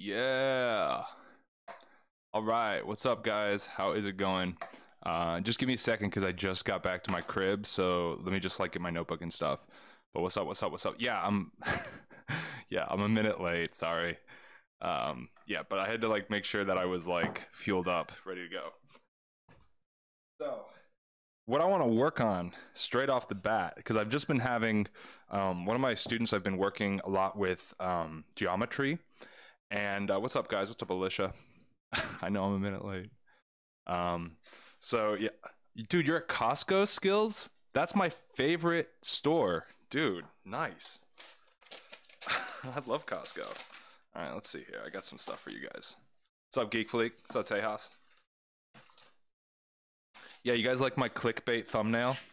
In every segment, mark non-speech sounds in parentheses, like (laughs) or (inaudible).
Yeah. All right. What's up, guys? How is it going? Uh, just give me a second because I just got back to my crib. So let me just like get my notebook and stuff. But what's up? What's up? What's up? Yeah, I'm. (laughs) yeah, I'm a minute late. Sorry. Um, yeah, but I had to like make sure that I was like fueled up, ready to go. So, what I want to work on straight off the bat, because I've just been having um, one of my students. I've been working a lot with um, geometry. And uh, what's up, guys? What's up, Alicia? (laughs) I know I'm a minute late. Um, so yeah, dude, you're at Costco Skills. That's my favorite store, dude. Nice. (laughs) I love Costco. All right, let's see here. I got some stuff for you guys. What's up, Geek Fleek? What's up, Tejas? Yeah, you guys like my clickbait thumbnail? (laughs)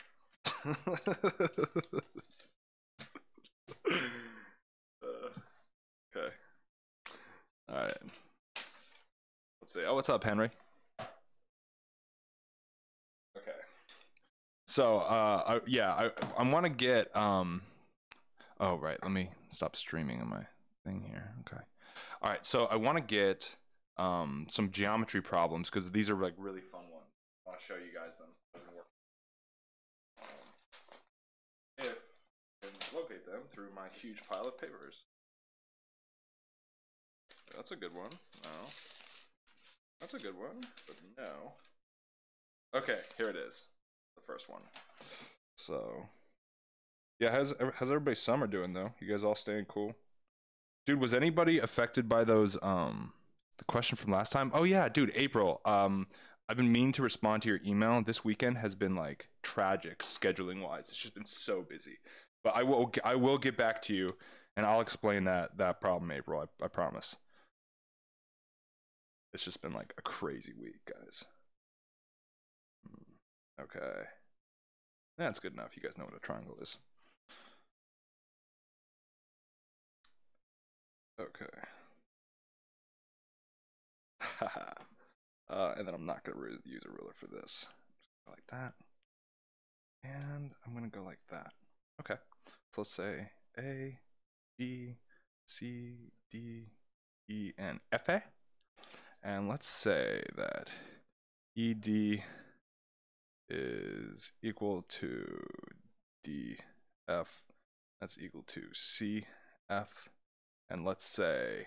Uh, okay. All right. Let's see. Oh, what's up, Henry? Okay. So, uh, I, yeah, I I want to get um. Oh right, let me stop streaming on my thing here. Okay. All right, so I want to get um some geometry problems because these are like really fun ones. I want to show you guys them. If I can locate them through my huge pile of papers. That's a good one. No. That's a good one, but no. Okay, here it is. The first one. So, yeah, how's how's everybody's summer doing though? You guys all staying cool? Dude, was anybody affected by those um the question from last time? Oh yeah, dude, April. Um I've been meaning to respond to your email. This weekend has been like tragic scheduling wise. It's just been so busy. But I will I will get back to you and I'll explain that that problem, April. I, I promise. It's just been like a crazy week, guys. Hmm, Okay. That's good enough. You guys know what a triangle is. Okay. (laughs) uh, and then I'm not going to use a ruler for this. Like that. And I'm going to go like that. Okay. So let's say A, B, C, D, E, and F. A. And let's say that ED is equal to DF. That's equal to CF. And let's say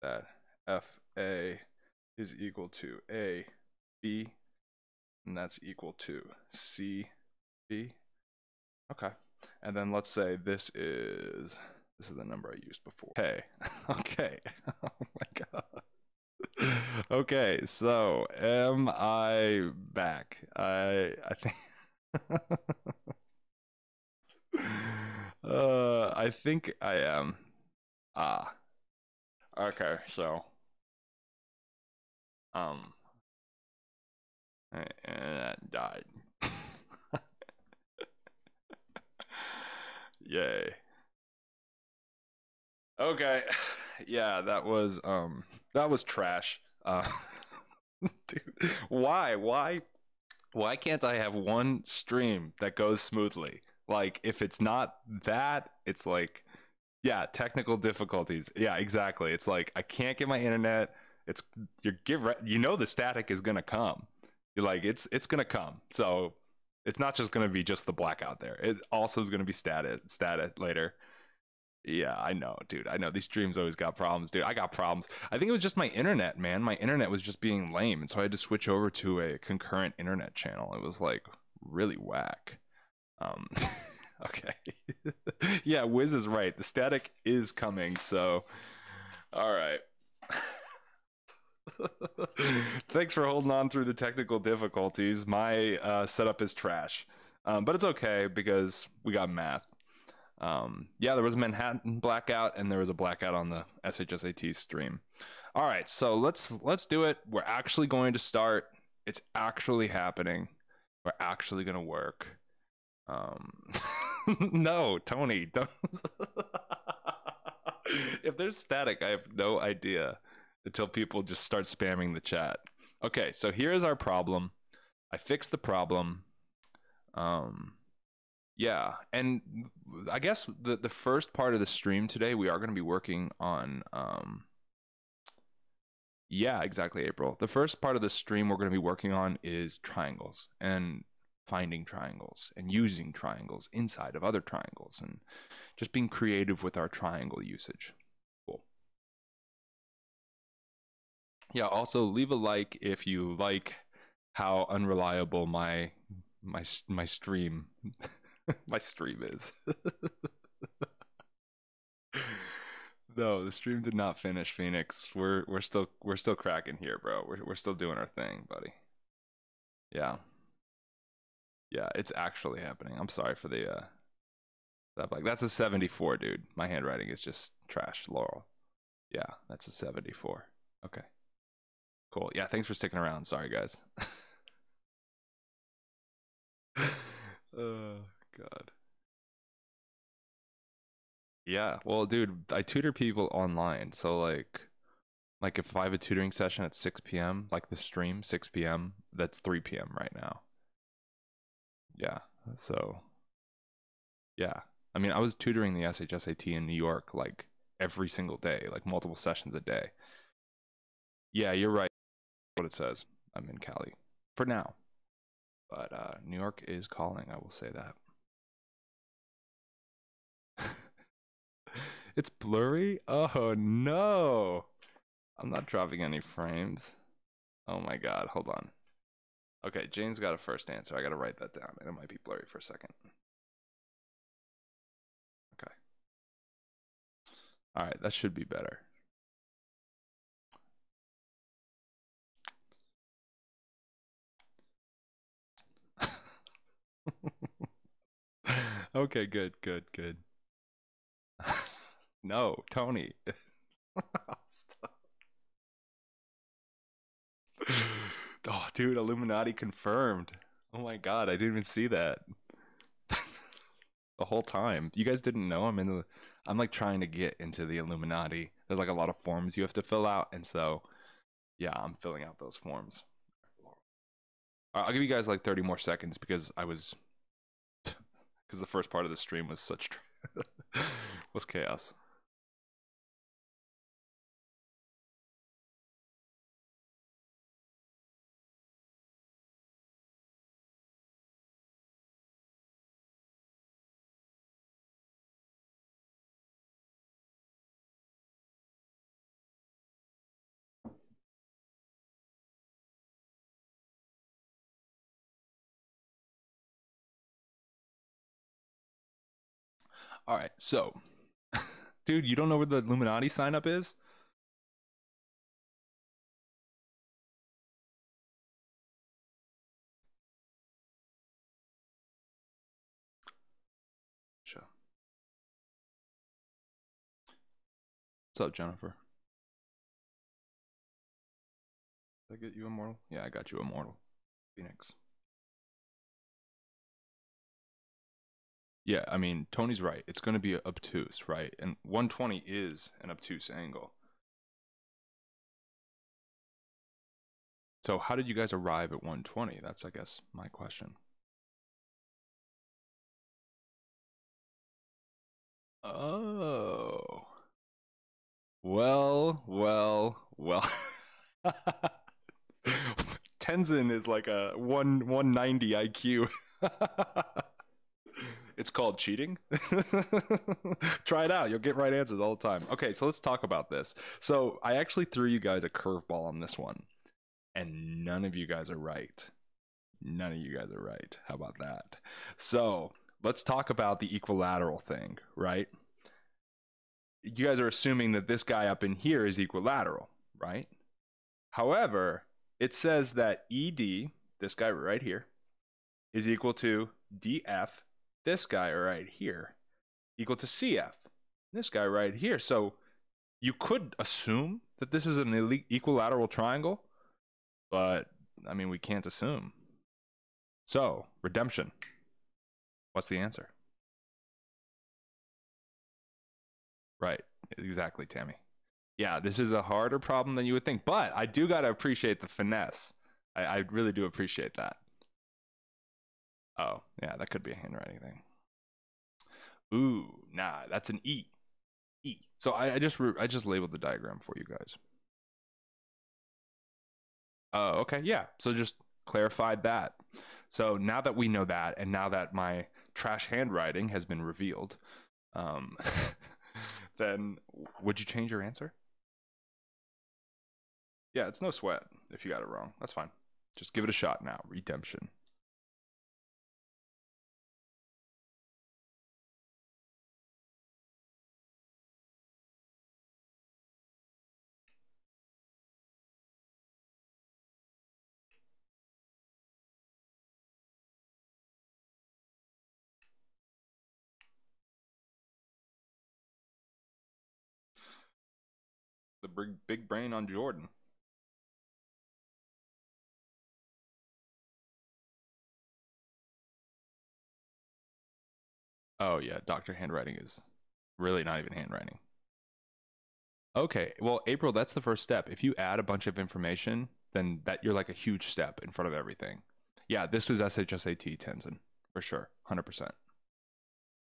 that FA is equal to AB. And that's equal to CB. Okay. And then let's say this is this is the number I used before. (laughs) Okay. okay. (laughs) oh my god. Okay, so am I back? I I think (laughs) uh I think I am. Ah. Okay, so um and that died. (laughs) Yay. Okay. (sighs) Yeah, that was um that was trash. Uh (laughs) dude, why? Why why can't I have one stream that goes smoothly? Like if it's not that, it's like yeah, technical difficulties. Yeah, exactly. It's like I can't get my internet. It's you're give you know the static is to come. You're like it's it's to come. So it's not just to be just the blackout there. It also is to be static static later. Yeah, I know, dude. I know these streams always got problems, dude. I got problems. I think it was just my internet, man. My internet was just being lame, and so I had to switch over to a concurrent internet channel. It was like really whack. Um, (laughs) okay. (laughs) yeah, Wiz is right. The static is coming. So, all right. (laughs) Thanks for holding on through the technical difficulties. My uh, setup is trash, um, but it's okay because we got math. Um, yeah, there was a Manhattan blackout, and there was a blackout on the SHSAT stream. All right, so let's let's do it. We're actually going to start. It's actually happening. We're actually going to work. Um, (laughs) no, Tony, don't. (laughs) if there's static, I have no idea until people just start spamming the chat. Okay, so here's our problem. I fixed the problem. Um, yeah, and I guess the the first part of the stream today we are going to be working on um Yeah, exactly, April. The first part of the stream we're going to be working on is triangles and finding triangles and using triangles inside of other triangles and just being creative with our triangle usage. Cool. Yeah, also leave a like if you like how unreliable my my my stream (laughs) (laughs) my stream is. (laughs) no, the stream did not finish, Phoenix. We're we're still we're still cracking here, bro. We're we're still doing our thing, buddy. Yeah. Yeah, it's actually happening. I'm sorry for the uh that like that's a 74, dude. My handwriting is just trash, Laurel. Yeah, that's a 74. Okay. Cool. Yeah, thanks for sticking around. Sorry, guys. oh (laughs) god. Yeah, well, dude, I tutor people online, so like, like if I have a tutoring session at 6 p.m., like the stream 6 p.m., that's 3 p.m. right now. Yeah, so yeah, I mean, I was tutoring the SHSAT in New York like every single day, like multiple sessions a day. Yeah, you're right. What it says. I'm in Cali for now, but uh, New York is calling. I will say that. It's blurry? Oh no. I'm not dropping any frames. Oh my god, hold on. Okay, Jane's got a first answer. I gotta write that down, and it might be blurry for a second. Okay. Alright, that should be better. (laughs) okay, good, good, good. (laughs) no, Tony. (laughs) (sighs) oh, dude, Illuminati confirmed. Oh my god, I didn't even see that. (laughs) the whole time. You guys didn't know I'm in the I'm like trying to get into the Illuminati. There's like a lot of forms you have to fill out and so yeah, I'm filling out those forms. I'll give you guys like 30 more seconds because I was (laughs) because the first part of the stream was such was chaos. All right, so, (laughs) dude, you don't know where the Illuminati sign up is? Sure. What's up, Jennifer? Did I get you immortal? Yeah, I got you immortal. Phoenix. Yeah, I mean, Tony's right. It's going to be obtuse, right? And 120 is an obtuse angle. So, how did you guys arrive at 120? That's, I guess, my question. Oh. Well, well, well. (laughs) Tenzin is like a 1 190 IQ. (laughs) It's called cheating. (laughs) Try it out. You'll get right answers all the time. Okay, so let's talk about this. So I actually threw you guys a curveball on this one, and none of you guys are right. None of you guys are right. How about that? So let's talk about the equilateral thing, right? You guys are assuming that this guy up in here is equilateral, right? However, it says that ED, this guy right here, is equal to DF this guy right here equal to CF. This guy right here. So you could assume that this is an equilateral triangle, but I mean, we can't assume. So, redemption. What's the answer? Right. Exactly, Tammy. Yeah, this is a harder problem than you would think, but I do got to appreciate the finesse. I, I really do appreciate that. Oh, yeah, that could be a handwriting thing. Ooh, nah, that's an E. E. So I, I just I just labeled the diagram for you guys. Oh, okay. Yeah. So just clarified that. So now that we know that, and now that my trash handwriting has been revealed, um, (laughs) then would you change your answer? Yeah, it's no sweat if you got it wrong. That's fine. Just give it a shot now. Redemption. Big big brain on Jordan. Oh yeah, doctor handwriting is really not even handwriting. Okay, well, April, that's the first step. If you add a bunch of information, then that you're like a huge step in front of everything. Yeah, this was SHSAT Tenzin for sure, hundred percent.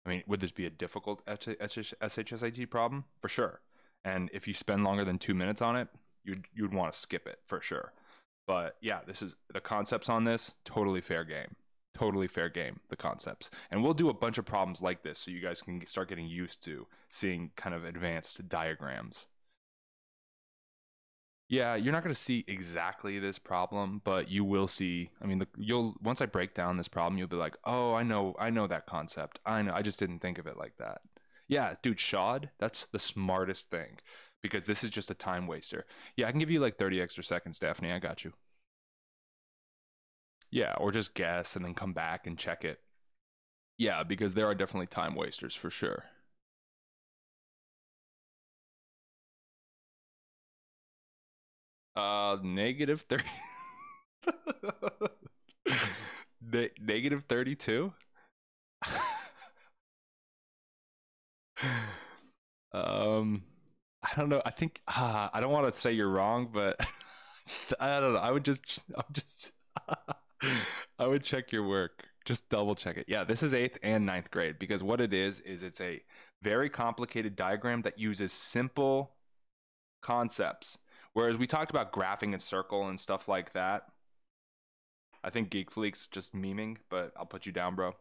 I mean, would this be a difficult SHSAT problem? For sure. And if you spend longer than two minutes on it, you'd you'd want to skip it for sure. But yeah, this is the concepts on this totally fair game. Totally fair game the concepts. And we'll do a bunch of problems like this so you guys can start getting used to seeing kind of advanced diagrams. Yeah you're not going to see exactly this problem but you will see i mean the, you'll once i break down this problem you'll be like oh i know i know that concept. I know i just didn't think of it like that yeah dude Shad that's the smartest thing because this is just a time waster yeah i can give you like 30 extra seconds daphne i got you yeah, or just guess and then come back and check it. Yeah, because there are definitely time wasters for sure. Uh, negative 30. (laughs) ne- negative 32? (laughs) (sighs) um, I don't know. I think, uh, I don't want to say you're wrong, but (laughs) I don't know. I would just, (laughs) I'm just. (laughs) I would check your work. Just double check it. Yeah, this is eighth and ninth grade because what it is is it's a very complicated diagram that uses simple concepts. Whereas we talked about graphing and circle and stuff like that. I think Geek Fleek's just memeing, but I'll put you down, bro.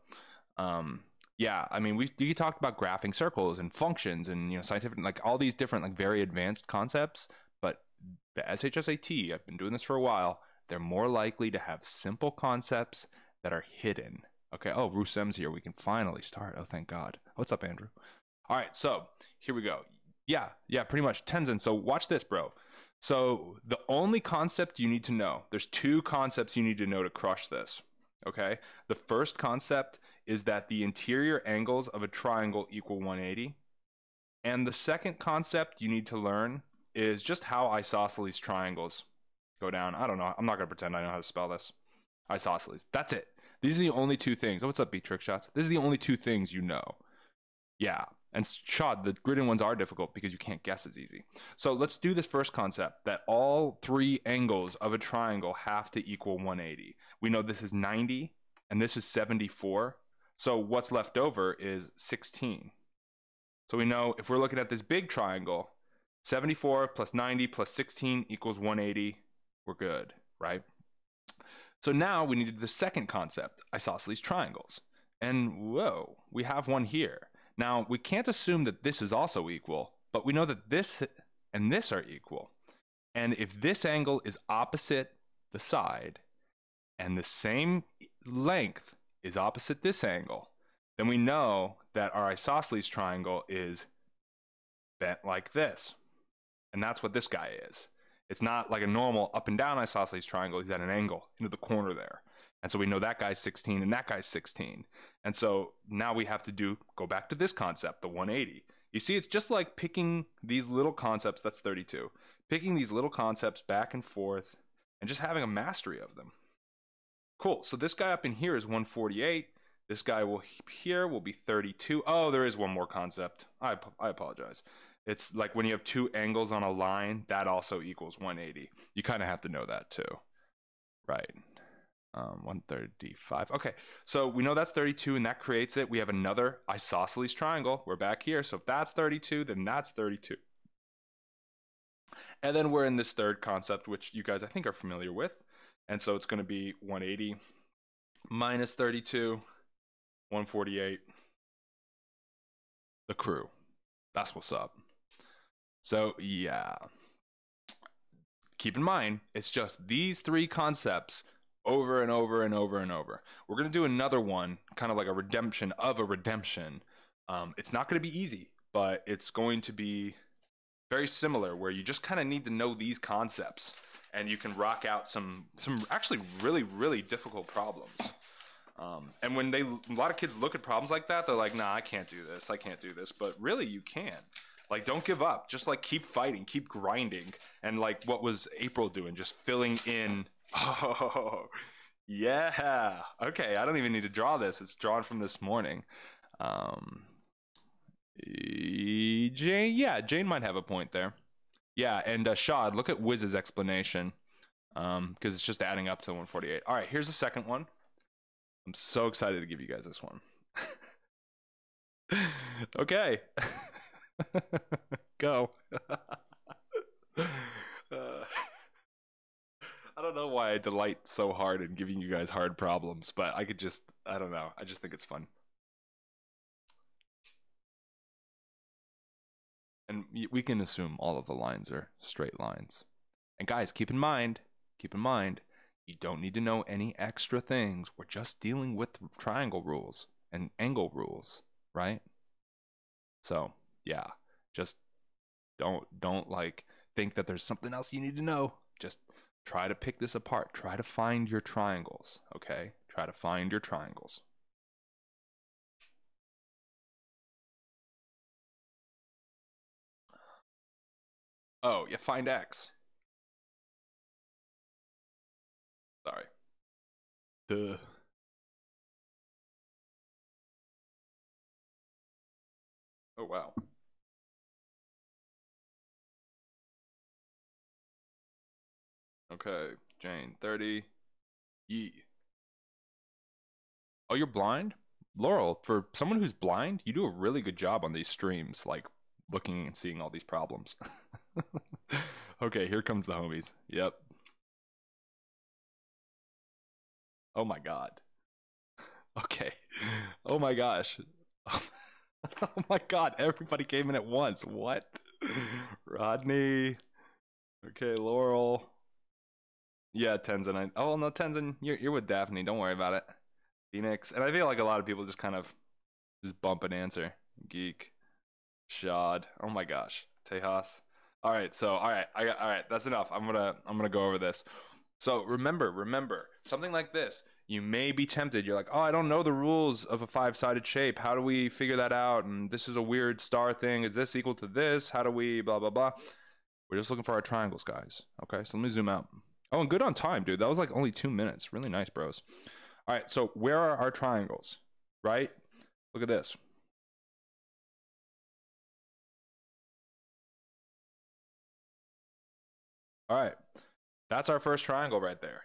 Um, yeah, I mean, we we talked about graphing circles and functions and you know scientific like all these different like very advanced concepts. But the SHSAT, I've been doing this for a while they're more likely to have simple concepts that are hidden. Okay. Oh, Rusem's here. We can finally start. Oh, thank God. What's up, Andrew? All right. So here we go. Yeah. Yeah. Pretty much. Tenzin. So watch this, bro. So the only concept you need to know, there's two concepts you need to know to crush this. Okay. The first concept is that the interior angles of a triangle equal 180. And the second concept you need to learn is just how isosceles triangles go down. I don't know. I'm not gonna pretend I know how to spell this. Isosceles. That's it. These are the only two things. Oh, what's up, B Trick shots? These are the only two things you know. Yeah. And shot, the gridded ones are difficult because you can't guess as easy. So let's do this first concept that all three angles of a triangle have to equal 180. We know this is 90 and this is 74. So what's left over is 16. So we know if we're looking at this big triangle, 74 plus 90 plus 16 equals 180 we're good, right? So now we needed the second concept, isosceles triangles. And whoa, we have one here. Now, we can't assume that this is also equal, but we know that this and this are equal. And if this angle is opposite the side and the same length is opposite this angle, then we know that our isosceles triangle is bent like this. And that's what this guy is. It's not like a normal up and down isosceles triangle. He's at an angle into the corner there. And so we know that guy's 16 and that guy's 16. And so now we have to do go back to this concept, the 180. You see, it's just like picking these little concepts, that's 32, picking these little concepts back and forth and just having a mastery of them. Cool. So this guy up in here is 148. This guy will here will be 32. Oh, there is one more concept. I, I apologize. It's like when you have two angles on a line, that also equals 180. You kind of have to know that too. Right. Um, 135. Okay, so we know that's 32 and that creates it. We have another isosceles triangle. We're back here. So if that's 32, then that's 32. And then we're in this third concept, which you guys I think are familiar with. And so it's going to be 180 minus 32, 148. The crew. That's what's up. So, yeah. Keep in mind, it's just these three concepts over and over and over and over. We're going to do another one, kind of like a redemption of a redemption. Um, it's not going to be easy, but it's going to be very similar where you just kind of need to know these concepts and you can rock out some some actually really really difficult problems. Um, and when they a lot of kids look at problems like that they're like nah i can't do this. I can't do this. But really you can. Like don't give up. Just like keep fighting keep grinding. And like what was april doing? Just filling in. (laughs) Oh yeah. Okay i don't even need to draw this. It's drawn from this morning. Um Jane, yeah, Jane might have a point there. Yeah, and uh, Shad, look at Wiz's explanation, because um, it's just adding up to 148. All right, here's the second one. I'm so excited to give you guys this one. (laughs) okay, (laughs) go. uh, (laughs) I don't know why I delight so hard in giving you guys hard problems, but I could just, I don't know. I just think it's fun. And we can assume all of the lines are straight lines. And guys, keep in mind, keep in mind, you don't need to know any extra things. We're just dealing with triangle rules and angle rules, right? So, yeah, just don't don't like think that there's something else you need to know. Just try to pick this apart. Try to find your triangles, okay? Try to find your triangles. Oh, yeah, find X. Sorry. Duh. Oh, wow. Okay, Jane, 30. Yee. Oh, you're blind? Laurel, for someone who's blind, you do a really good job on these streams, like looking and seeing all these problems. (laughs) okay, here comes the homies. Yep. Oh my god. (laughs) Okay. Oh my gosh. (laughs) oh my god, everybody came in at once. What? Rodney. Okay, Laurel. Yeah, Tenzin. I, oh no, Tenzin, you're you're with Daphne. Don't worry about it. Phoenix, and I feel like a lot of people just kind of just bump an answer. Geek, Shad. Oh my gosh, Tejas. All right, so all right, I got all right. That's enough. I'm gonna I'm gonna go over this. So remember, remember something like this. You may be tempted. You're like, oh, I don't know the rules of a five-sided shape. How do we figure that out? And this is a weird star thing. Is this equal to this? How do we blah blah blah? We're just looking for our triangles, guys. Okay, so let me zoom out. Oh, and good on time, dude. That was like only two minutes. Really nice, bros. All right, so where are our triangles? Right? Look at this. All right. That's our first triangle right there.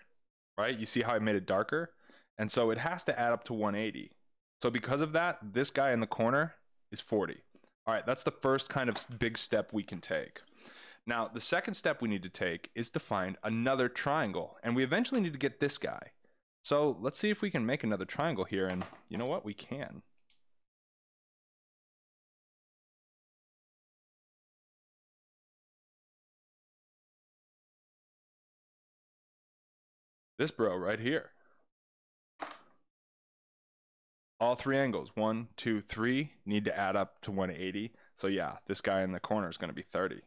Right? You see how I made it darker? And so it has to add up to 180. So because of that, this guy in the corner is 40. All right, that's the first kind of big step we can take. Now, the second step we need to take is to find another triangle, and we eventually need to get this guy. So let's see if we can make another triangle here, and you know what? We can. This bro right here. All three angles, one, two, three, need to add up to 180. So yeah, this guy in the corner is going to be 30.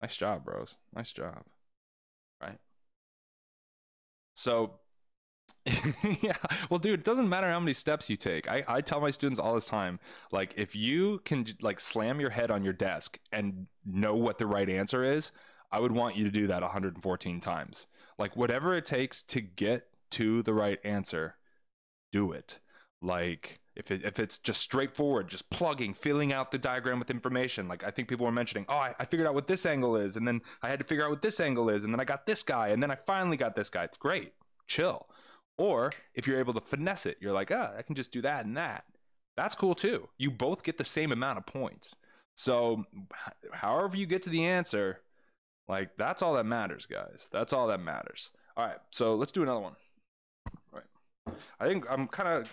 Nice job, bros. Nice job. Right? So, (laughs) yeah. Well, dude, it doesn't matter how many steps you take. I, I tell my students all this time, like, if you can, like, slam your head on your desk and know what the right answer is, I would want you to do that 114 times like whatever it takes to get to the right answer, do it. Like if it, if it's just straightforward, just plugging, filling out the diagram with information. Like I think people were mentioning, oh, I, I figured out what this angle is, and then I had to figure out what this angle is, and then I got this guy, and then I finally got this guy. It's great, chill. Or if you're able to finesse it, you're like, ah, I can just do that and that. That's cool too. You both get the same amount of points. So, however you get to the answer, Like that's all that matters, guys. That's all that matters. All right, so let's do another one. All right. I think I'm kind of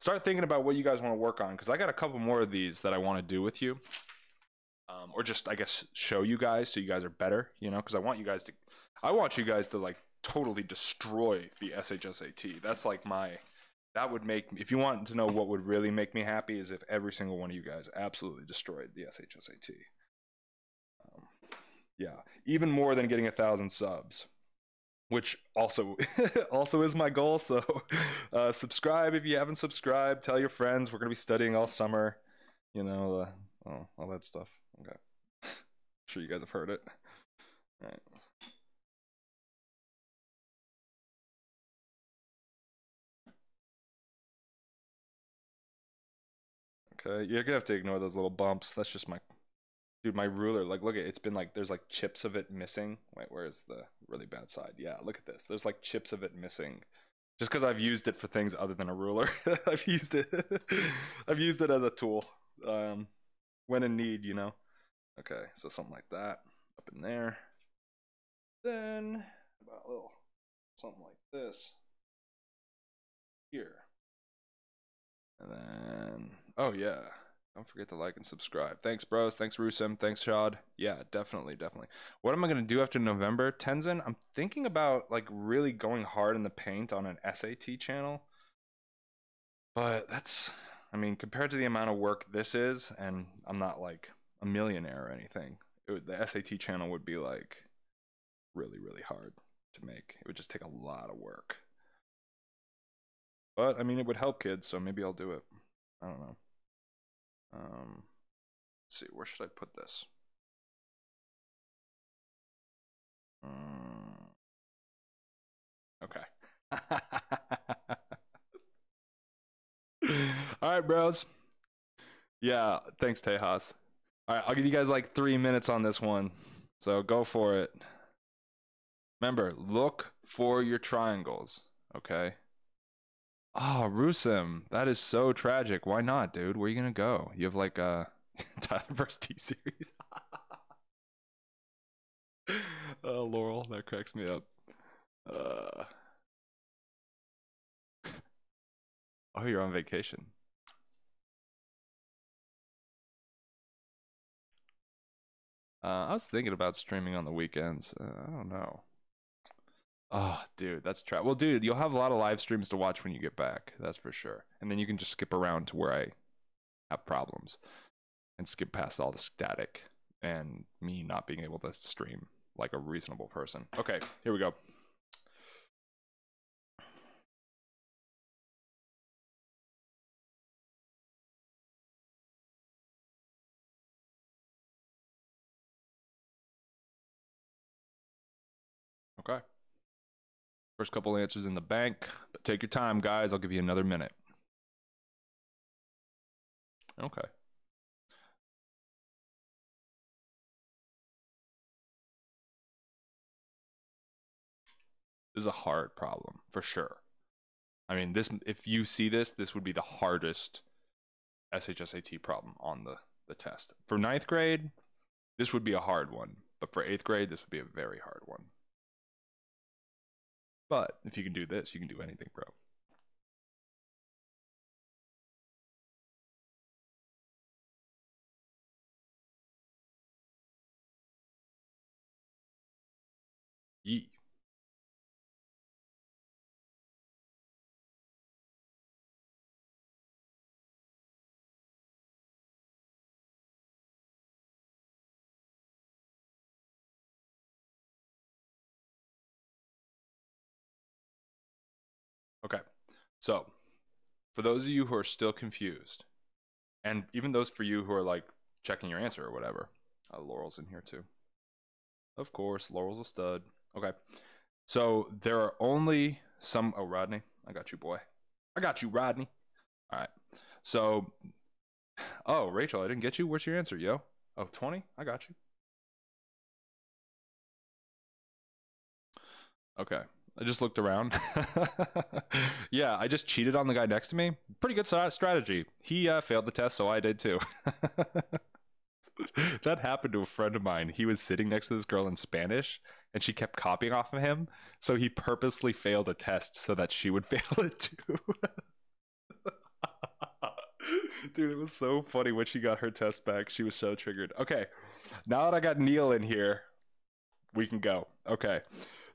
start thinking about what you guys want to work on because I got a couple more of these that I want to do with you. Um, or just I guess show you guys so you guys are better, you know, because I want you guys to I want you guys to like totally destroy the SHSAT. That's like my that would make if you want to know what would really make me happy is if every single one of you guys absolutely destroyed the SHSAT. Yeah, even more than getting a thousand subs, which also (laughs) also is my goal. So (laughs) uh, subscribe if you haven't subscribed. Tell your friends. We're gonna be studying all summer. You know, uh, oh, all that stuff. Okay, I'm (laughs) sure you guys have heard it. All right. Okay, you're gonna have to ignore those little bumps. That's just my dude. My ruler, like, look at it's been like there's like chips of it missing. Wait, where's the really bad side? Yeah, look at this. There's like chips of it missing, just because I've used it for things other than a ruler. (laughs) I've used it. (laughs) I've used it as a tool, um, when in need, you know. Okay, so something like that up in there. Then about a little something like this here. And then, oh yeah, don't forget to like and subscribe. Thanks, bros. Thanks, Rusem. Thanks, Shad. Yeah, definitely, definitely. What am I gonna do after November, Tenzin? I'm thinking about like really going hard in the paint on an SAT channel. But that's, I mean, compared to the amount of work this is, and I'm not like a millionaire or anything. Would, the SAT channel would be like really, really hard to make. It would just take a lot of work. But I mean, it would help kids, so maybe I'll do it. I don't know. Um, let's see, where should I put this? Um, okay. (laughs) All right, bros. Yeah, thanks, Tejas. All right, I'll give you guys like three minutes on this one. So go for it. Remember, look for your triangles, okay? Oh, Rusem, that is so tragic. Why not, dude? Where are you gonna go? You have like a (laughs) Tyler vs T-Series. oh, (laughs) Laurel, that cracks me up. Uh... Oh, you're on vacation. Uh, I was thinking about streaming on the weekends. Uh, I don't know. Oh, dude, that's trap. Well, dude, you'll have a lot of live streams to watch when you get back. That's for sure. And then you can just skip around to where I have problems and skip past all the static and me not being able to stream like a reasonable person. Okay, here we go. First couple answers in the bank, but take your time, guys. I'll give you another minute. Okay. This is a hard problem for sure. I mean, this if you see this, this would be the hardest SHSAT problem on the, the test. For ninth grade, this would be a hard one. But for eighth grade, this would be a very hard one. But if you can do this, you can do anything, bro. Yee. So, for those of you who are still confused, and even those for you who are like checking your answer or whatever, uh, Laurel's in here too. Of course, Laurel's a stud. Okay. So, there are only some. Oh, Rodney. I got you, boy. I got you, Rodney. All right. So, oh, Rachel, I didn't get you. What's your answer, yo? Oh, 20? I got you. Okay. I just looked around. (laughs) yeah, I just cheated on the guy next to me. Pretty good strategy. He uh, failed the test, so I did too. (laughs) that happened to a friend of mine. He was sitting next to this girl in Spanish and she kept copying off of him. So he purposely failed a test so that she would (laughs) fail it too. Dude, it was so funny when she got her test back. She was so triggered. Okay, now that I got Neil in here, we can go. Okay,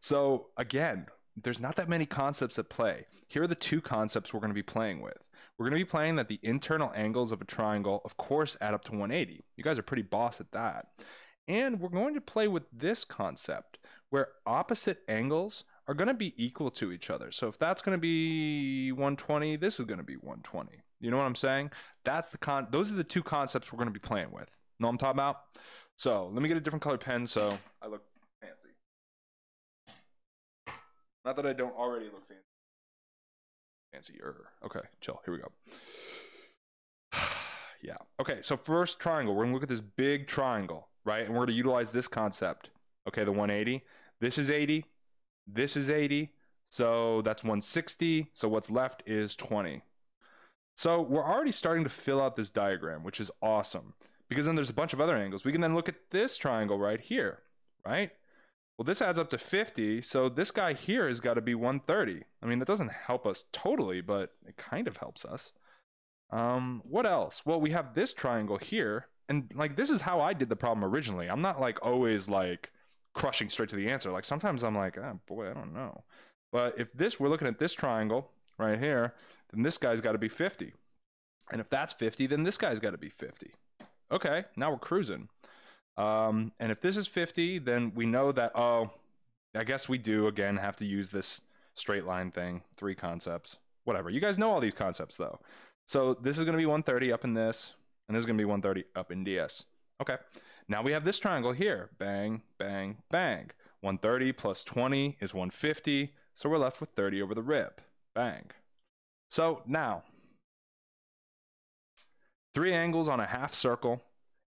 so again, there's not that many concepts at play. Here are the two concepts we're going to be playing with. We're going to be playing that the internal angles of a triangle, of course, add up to 180. You guys are pretty boss at that. And we're going to play with this concept where opposite angles are going to be equal to each other. So if that's going to be 120, this is going to be 120. You know what I'm saying? That's the con. Those are the two concepts we're going to be playing with. Know what I'm talking about? So let me get a different color pen so I look Not that I don't already look fancy. Fancy, Fancier. Okay, chill. Here we go. (sighs) yeah. Okay, so first triangle. We're going to look at this big triangle, right? And we're going to utilize this concept. Okay, the 180. This is 80. This is 80. So that's 160. So what's left is 20. So we're already starting to fill out this diagram, which is awesome. Because then there's a bunch of other angles. We can then look at this triangle right here, right? Well, this adds up to 50, so this guy here has got to be 130. I mean, that doesn't help us totally, but it kind of helps us. Um, what else? Well, we have this triangle here, and like this is how I did the problem originally. I'm not like always like crushing straight to the answer. Like sometimes I'm like, oh boy, I don't know. But if this, we're looking at this triangle right here, then this guy's got to be 50. And if that's 50, then this guy's got to be 50. Okay, now we're cruising. Um, and if this is 50, then we know that, oh, I guess we do, again, have to use this straight line thing, three concepts, whatever. You guys know all these concepts, though. So this is going to be 130 up in this, and this is going to be 130 up in DS. Okay, now we have this triangle here. Bang, bang, bang. 130 plus 20 is 150, so we're left with 30 over the rib. Bang. So now, three angles on a half circle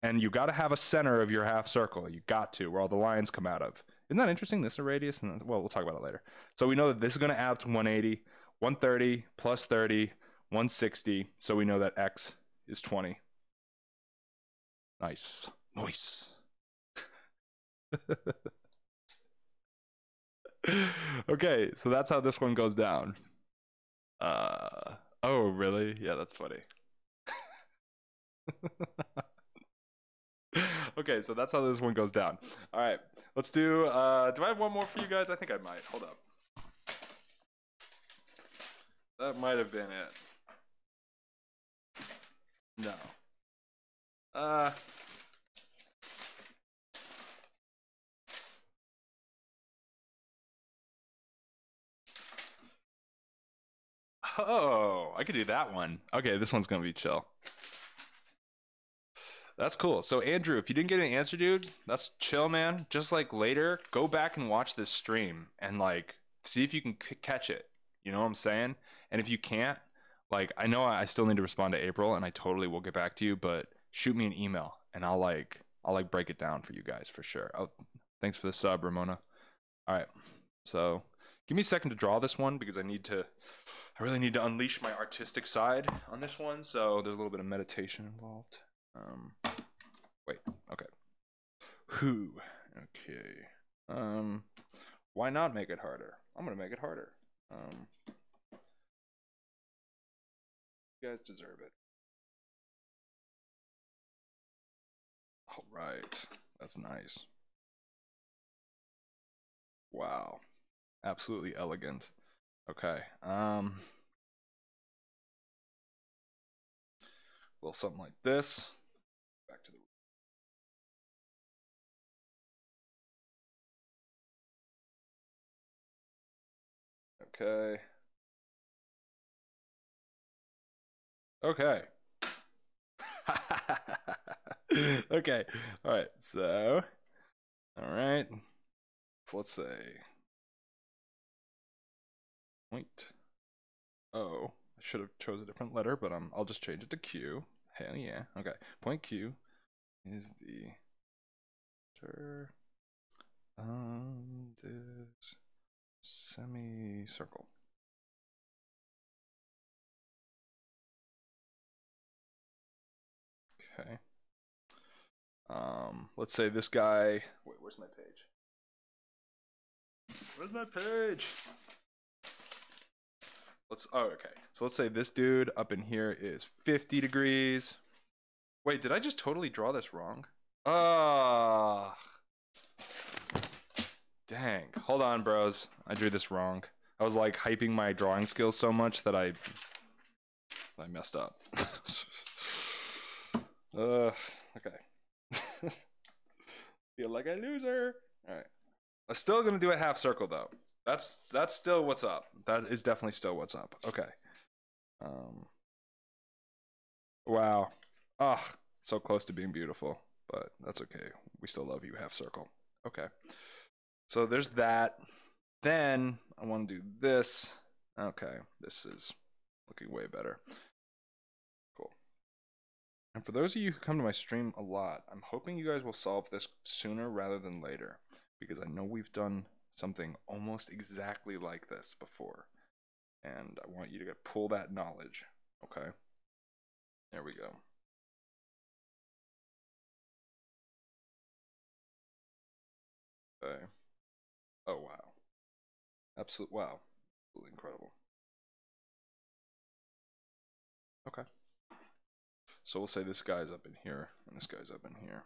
and you got to have a center of your half circle. You got to, where all the lines come out of. Isn't that interesting? This is a radius, and well, we'll talk about it later. So we know that this is going to add to 180, 130 plus 30, 160. So we know that x is 20. Nice, nice. (laughs) okay, so that's how this one goes down. Uh, oh, really? Yeah, that's funny. (laughs) okay, so that's how this one goes down. All right, let's do. Uh, do I have one more for you guys? I think I might. Hold up. That might have been it. No. Uh. Oh, I could do that one. Okay, this one's gonna be chill. That's cool. So Andrew, if you didn't get an answer, dude, that's chill, man. Just like later, go back and watch this stream and like see if you can c- catch it. You know what I'm saying? And if you can't, like I know I still need to respond to April, and I totally will get back to you. But shoot me an email, and I'll like I'll like break it down for you guys for sure. Oh, thanks for the sub, Ramona. All right, so give me a second to draw this one because I need to. I really need to unleash my artistic side on this one. So there's a little bit of meditation involved. Um, wait, okay. Who? Okay. Um, why not make it harder? I'm gonna make it harder. Um, you guys deserve it. All right, that's nice. Wow, absolutely elegant. Okay. Um, little something like this. Okay. Okay. (laughs) okay. All right. So, all right. Let's say point. Oh, I should have chose a different letter, but um, I'll just change it to Q. Hell yeah. Okay. Point Q is the um this semicircle. Okay. Um, let's say this guy. Wait, where's my page? Where's my page? Let's. Oh, okay. So let's say this dude up in here is 50 degrees. Wait, did I just totally draw this wrong? Ah. Dang. Hold on, bros. I drew this wrong. I was like hyping my drawing skills so much that I I messed up. (laughs) uh, okay. (laughs) Feel like a loser. All right. I'm still gonna do a half circle though. That's that's still what's up. That is definitely still what's up. Okay. Um. Wow. Ah, so close to being beautiful, but that's okay. We still love you, half circle. Okay. So there's that. Then I want to do this. Okay, this is looking way better. Cool. And for those of you who come to my stream a lot, I'm hoping you guys will solve this sooner rather than later because I know we've done something almost exactly like this before. And I want you to pull that knowledge. Okay? There we go. Okay. Oh, wow. Absolute wow. Absolutely incredible. Okay. So we'll say this guy's up in here, and this guy's up in here.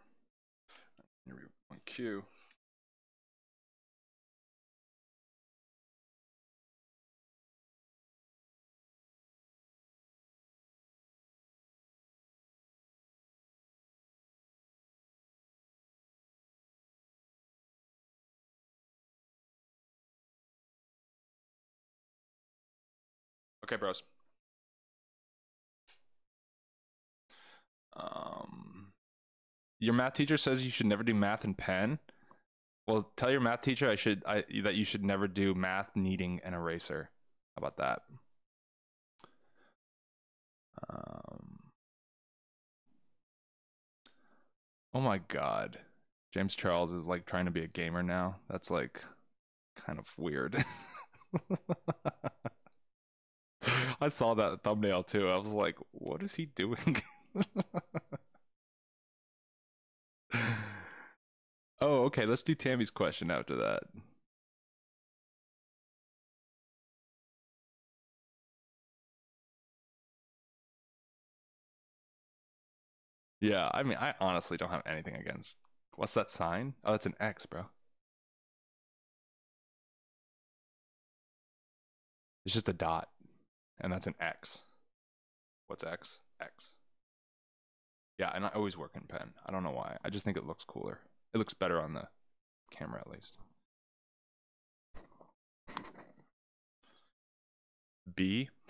Here we on Q. Okay, bros. Um, your math teacher says you should never do math in pen. Well, tell your math teacher I should I that you should never do math needing an eraser. How about that? Um, oh my god. James Charles is like trying to be a gamer now. That's like kind of weird. (laughs) (laughs) I saw that thumbnail too. I was like, what is he doing? (laughs) oh, okay. Let's do Tammy's question after that. Yeah, I mean, I honestly don't have anything against. What's that sign? Oh, that's an X, bro. It's just a dot, and that's an X. What's X? X. Yeah, and I always work in pen. I don't know why. I just think it looks cooler. It looks better on the camera at least. B. (laughs)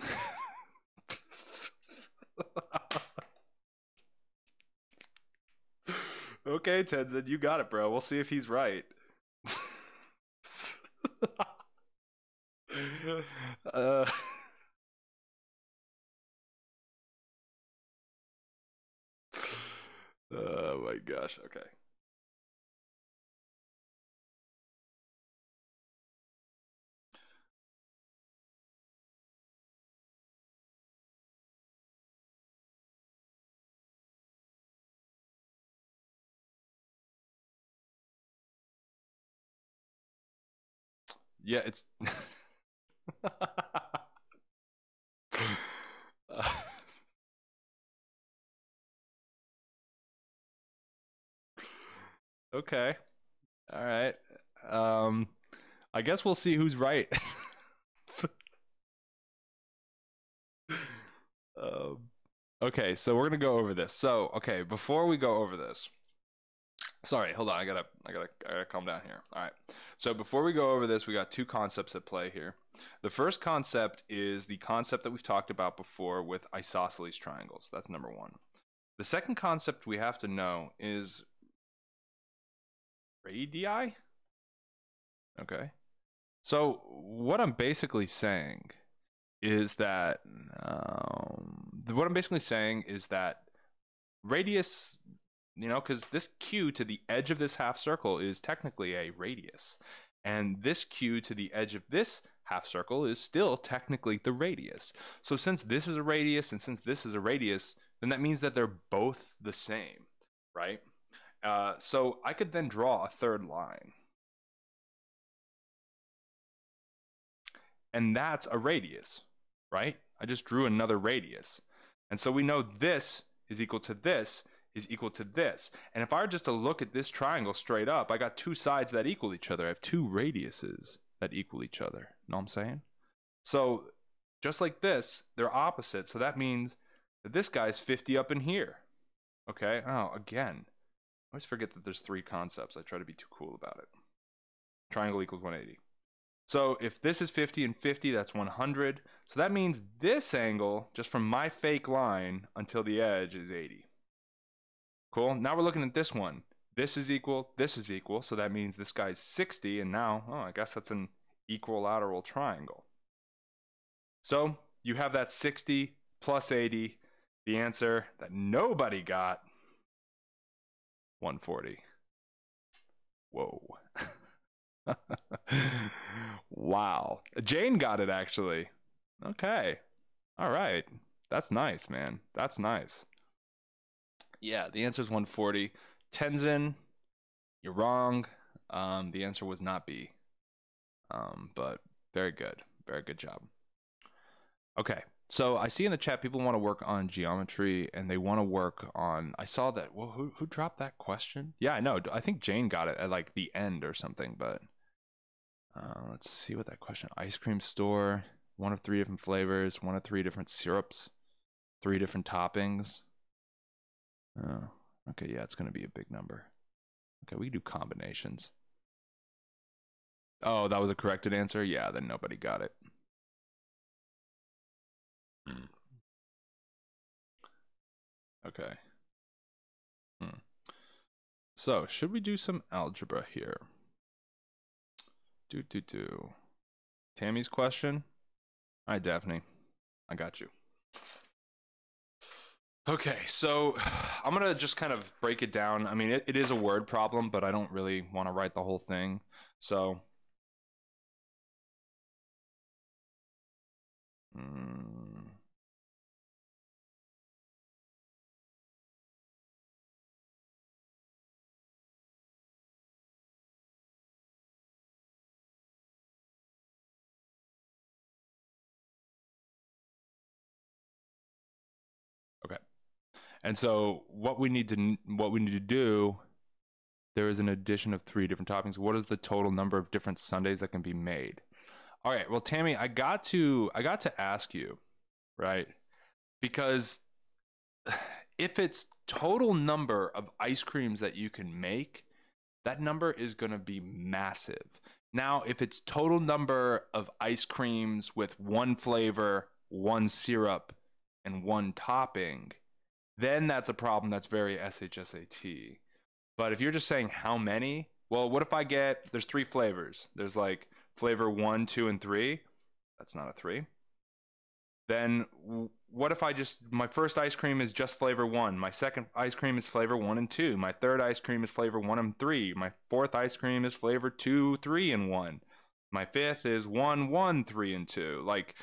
okay, Tenzin, you got it, bro. We'll see if he's right. (laughs) uh gosh. Okay. Yeah, it's (laughs) (laughs) Okay. All right. Um I guess we'll see who's right. (laughs) um, okay, so we're gonna go over this. So, okay, before we go over this, sorry, hold on, I gotta, I gotta, I gotta calm down here. All right. So before we go over this, we got two concepts at play here. The first concept is the concept that we've talked about before with isosceles triangles. That's number one. The second concept we have to know is radii. Okay. So what I'm basically saying is that um, what I'm basically saying is that radius, you know, because this q to the edge of this half circle is technically a radius, and this q to the edge of this half circle is still technically the radius. So since this is a radius and since this is a radius, then that means that they're both the same, right? Uh, so I could then draw a third line. And that's a radius, right? I just drew another radius. And so we know this is equal to this is equal to this. And if I were just to look at this triangle straight up, I got two sides that equal each other. I have two radiuses that equal each other. Know what I'm saying? So just like this, they're opposite. So that means that this guy's 50 up in here. Okay. Oh, again, I always forget that there's three concepts. I try to be too cool about it. Triangle equals 180. So if this is 50 and 50, that's 100. So that means this angle, just from my fake line until the edge, is 80. Cool. Now we're looking at this one. This is equal, this is equal. So that means this guy's 60. And now, oh, I guess that's an equilateral triangle. So you have that 60 plus 80. The answer that nobody got 140. Whoa. (laughs) wow. Jane got it actually. Okay. All right. That's nice, man. That's nice. Yeah, the answer is 140. Tenzin, you're wrong. Um, the answer was not B. Um, but very good. Very good job. Okay. So I see in the chat people want to work on geometry and they want to work on. I saw that. Well, who who dropped that question? Yeah, I know. I think Jane got it at like the end or something. But uh, let's see what that question. Ice cream store. One of three different flavors. One of three different syrups. Three different toppings. Oh, okay. Yeah, it's going to be a big number. Okay, we do combinations. Oh, that was a corrected answer? Yeah, then nobody got it. Hmm. Okay. Hmm. So, should we do some algebra here? Do, do, do. Tammy's question? All right, Daphne. I got you. Okay, so I'm gonna just kind of break it down. I mean, it, it is a word problem, but I don't really want to write the whole thing. So, mm, And so what we need to what we need to do there is an addition of three different toppings. What is the total number of different Sundays that can be made? All right. Well, Tammy, I got to I got to ask you, right? Because if it's total number of ice creams that you can make, that number is going to be massive. Now, if it's total number of ice creams with one flavor, one syrup, and one topping, then that's a problem that's very SHSAT. But if you're just saying how many, well, what if I get there's three flavors? There's like flavor one, two, and three. That's not a three. Then what if I just my first ice cream is just flavor one, my second ice cream is flavor one and two, my third ice cream is flavor one and three, my fourth ice cream is flavor two, three, and one, my fifth is one, one, three, and two. Like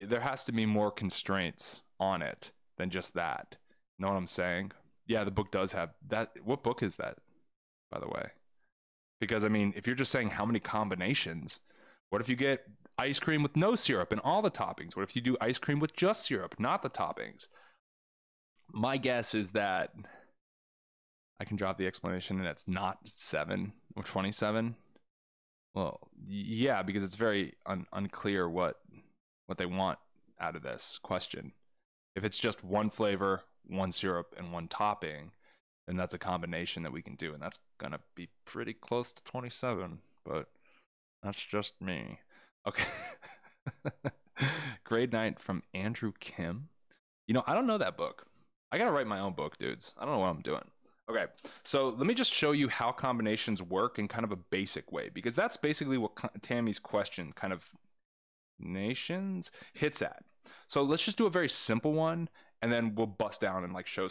there has to be more constraints on it than just that. Know what I'm saying? Yeah, the book does have that. What book is that, by the way? Because I mean, if you're just saying how many combinations, what if you get ice cream with no syrup and all the toppings? What if you do ice cream with just syrup, not the toppings? My guess is that I can drop the explanation and it's not seven or 27. Well, yeah, because it's very un- unclear what what they want out of this question. If it's just one flavor, one syrup, and one topping, and that's a combination that we can do. And that's to be pretty close to 27, but that's just me. Okay. (laughs) Grade night from Andrew Kim. You know, I don't know that book. I got to write my own book, dudes. I don't know what I'm doing. Okay, so let me just show you how combinations work in kind of a basic way, because that's basically what Tammy's question kind of nations hits at. So let's just do a very simple one and then we'll bust down and like show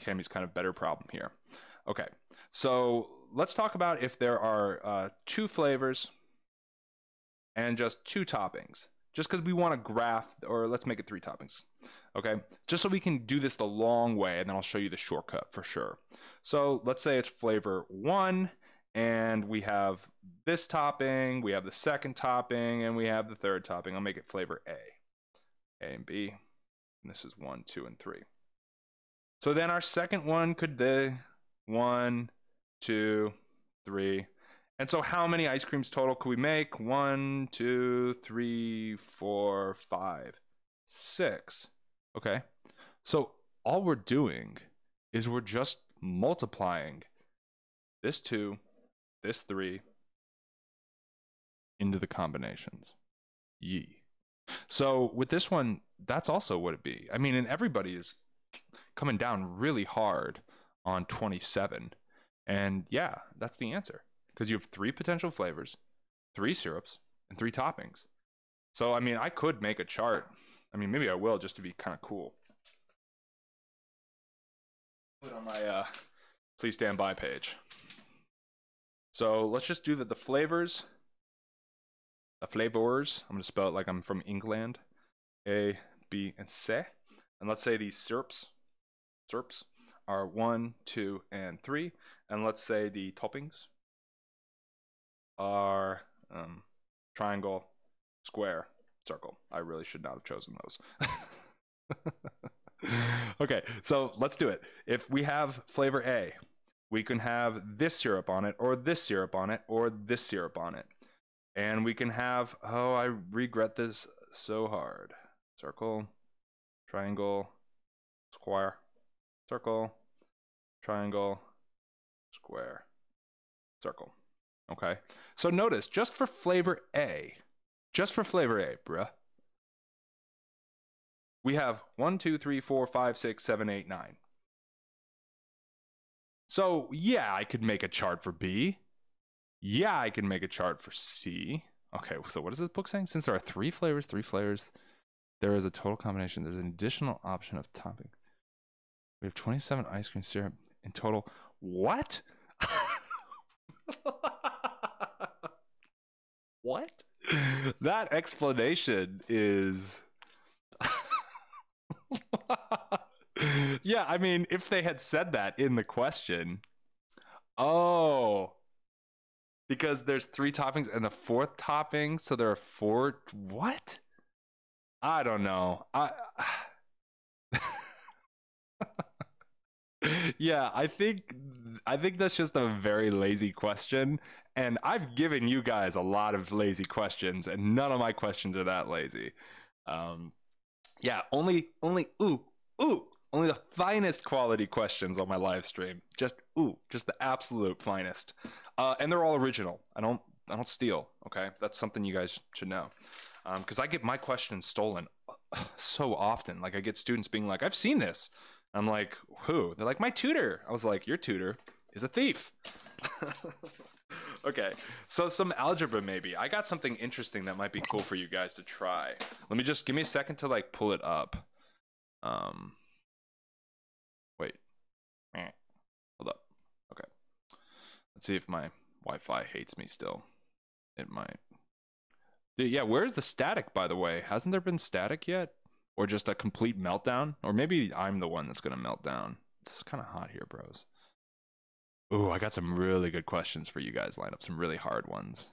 Tammy's kind of better problem here. Okay, so let's talk about if there are uh, two flavors and just two toppings. just because we want to graph, or let's make it three toppings. Okay, just so we can do this the long way, and then I'll show you the shortcut for sure. So let's say it's flavor one, and we have this topping, we have the second topping, and we have the third topping. I'll make it flavor A, A and B. And this is one, two, and three. So then our second one could be one, two, three. And so how many ice creams total could we make? One, two, three, four, five, six. Okay. So all we're doing is we're just multiplying this two, this three into the combinations. Yee. So with this one, that's also what it be. I mean, and everybody is coming down really hard on 27. And yeah, that's the answer. Because you have three potential flavors, three syrups, and three toppings. So, I mean, I could make a chart. I mean, maybe I will just to be kind of cool. Put on my uh, please stand by page. So let's just do that. The flavors, the flavors. I'm gonna spell it like I'm from England. A, B, and C. And let's say these syrups, syrups are one, two, and three. And let's say the toppings are um, triangle, square, circle. I really should not have chosen those. (laughs) okay, so let's do it. If we have flavor A, we can have this syrup on it, or this syrup on it, or this syrup on it. And we can have, oh, I regret this so hard. Circle, triangle, square, circle, triangle, square, circle. Okay. So notice, just for flavor A, just for flavor A, bruh, we have one, two, three, four, five, six, seven, eight, nine. So, yeah, I could make a chart for B. Yeah, I can make a chart for C. Okay, so what is this book saying? Since there are three flavors, three flavors, there is a total combination. There's an additional option of topping. We have 27 ice cream syrup in total. What? (laughs) what? That explanation is. (laughs) (laughs) yeah, I mean, if they had said that in the question. Oh. Because there's three toppings and the fourth topping, so there are four. What? I don't know. I. (sighs) yeah, I think I think that's just a very lazy question, and I've given you guys a lot of lazy questions, and none of my questions are that lazy. Um, yeah, only only ooh ooh only the finest quality questions on my live stream. Just ooh, just the absolute finest, uh, and they're all original. I don't I don't steal. Okay, that's something you guys should know, because um, I get my questions stolen so often. Like I get students being like, "I've seen this." I'm like, "Who?" They're like, "My tutor." I was like, "Your tutor is a thief." (laughs) okay, so some algebra maybe. I got something interesting that might be cool for you guys to try. Let me just give me a second to like pull it up. Um, hold up. Okay, let's see if my Wi-Fi hates me still. It might. Dude, Yeah, where's the static, by the way? Hasn't there been static yet? Or just a complete meltdown? Or maybe I'm the one that's going to melt down. It's kind of hot here, bros. Ooh, I got some really good questions for you guys lined up. Some really hard ones.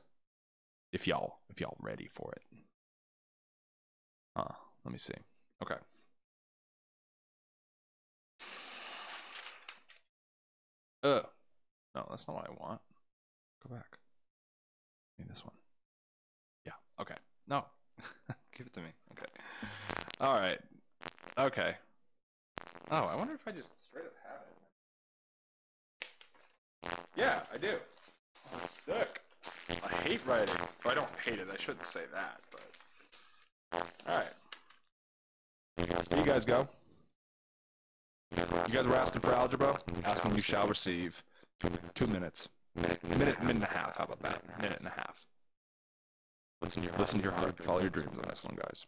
If y'all, if y'all ready for it. Huh, let me see. Okay. Uh, no, that's not what I want. Go back. Maybe this one. Yeah. Okay. No. (laughs) Give it to me. Okay. All right. Okay. Oh, I wonder if I just straight up have it. Yeah, I do. Sick. I hate writing. I don't hate it. I shouldn't say that, but. All right. You guys go. You guys were asking for algebra. Asking you shall receive. Two minutes. Minute, minute, and a half. How about that? Minute and a half. Listen to your, listen to your heart, follow your dreams on this one, guys.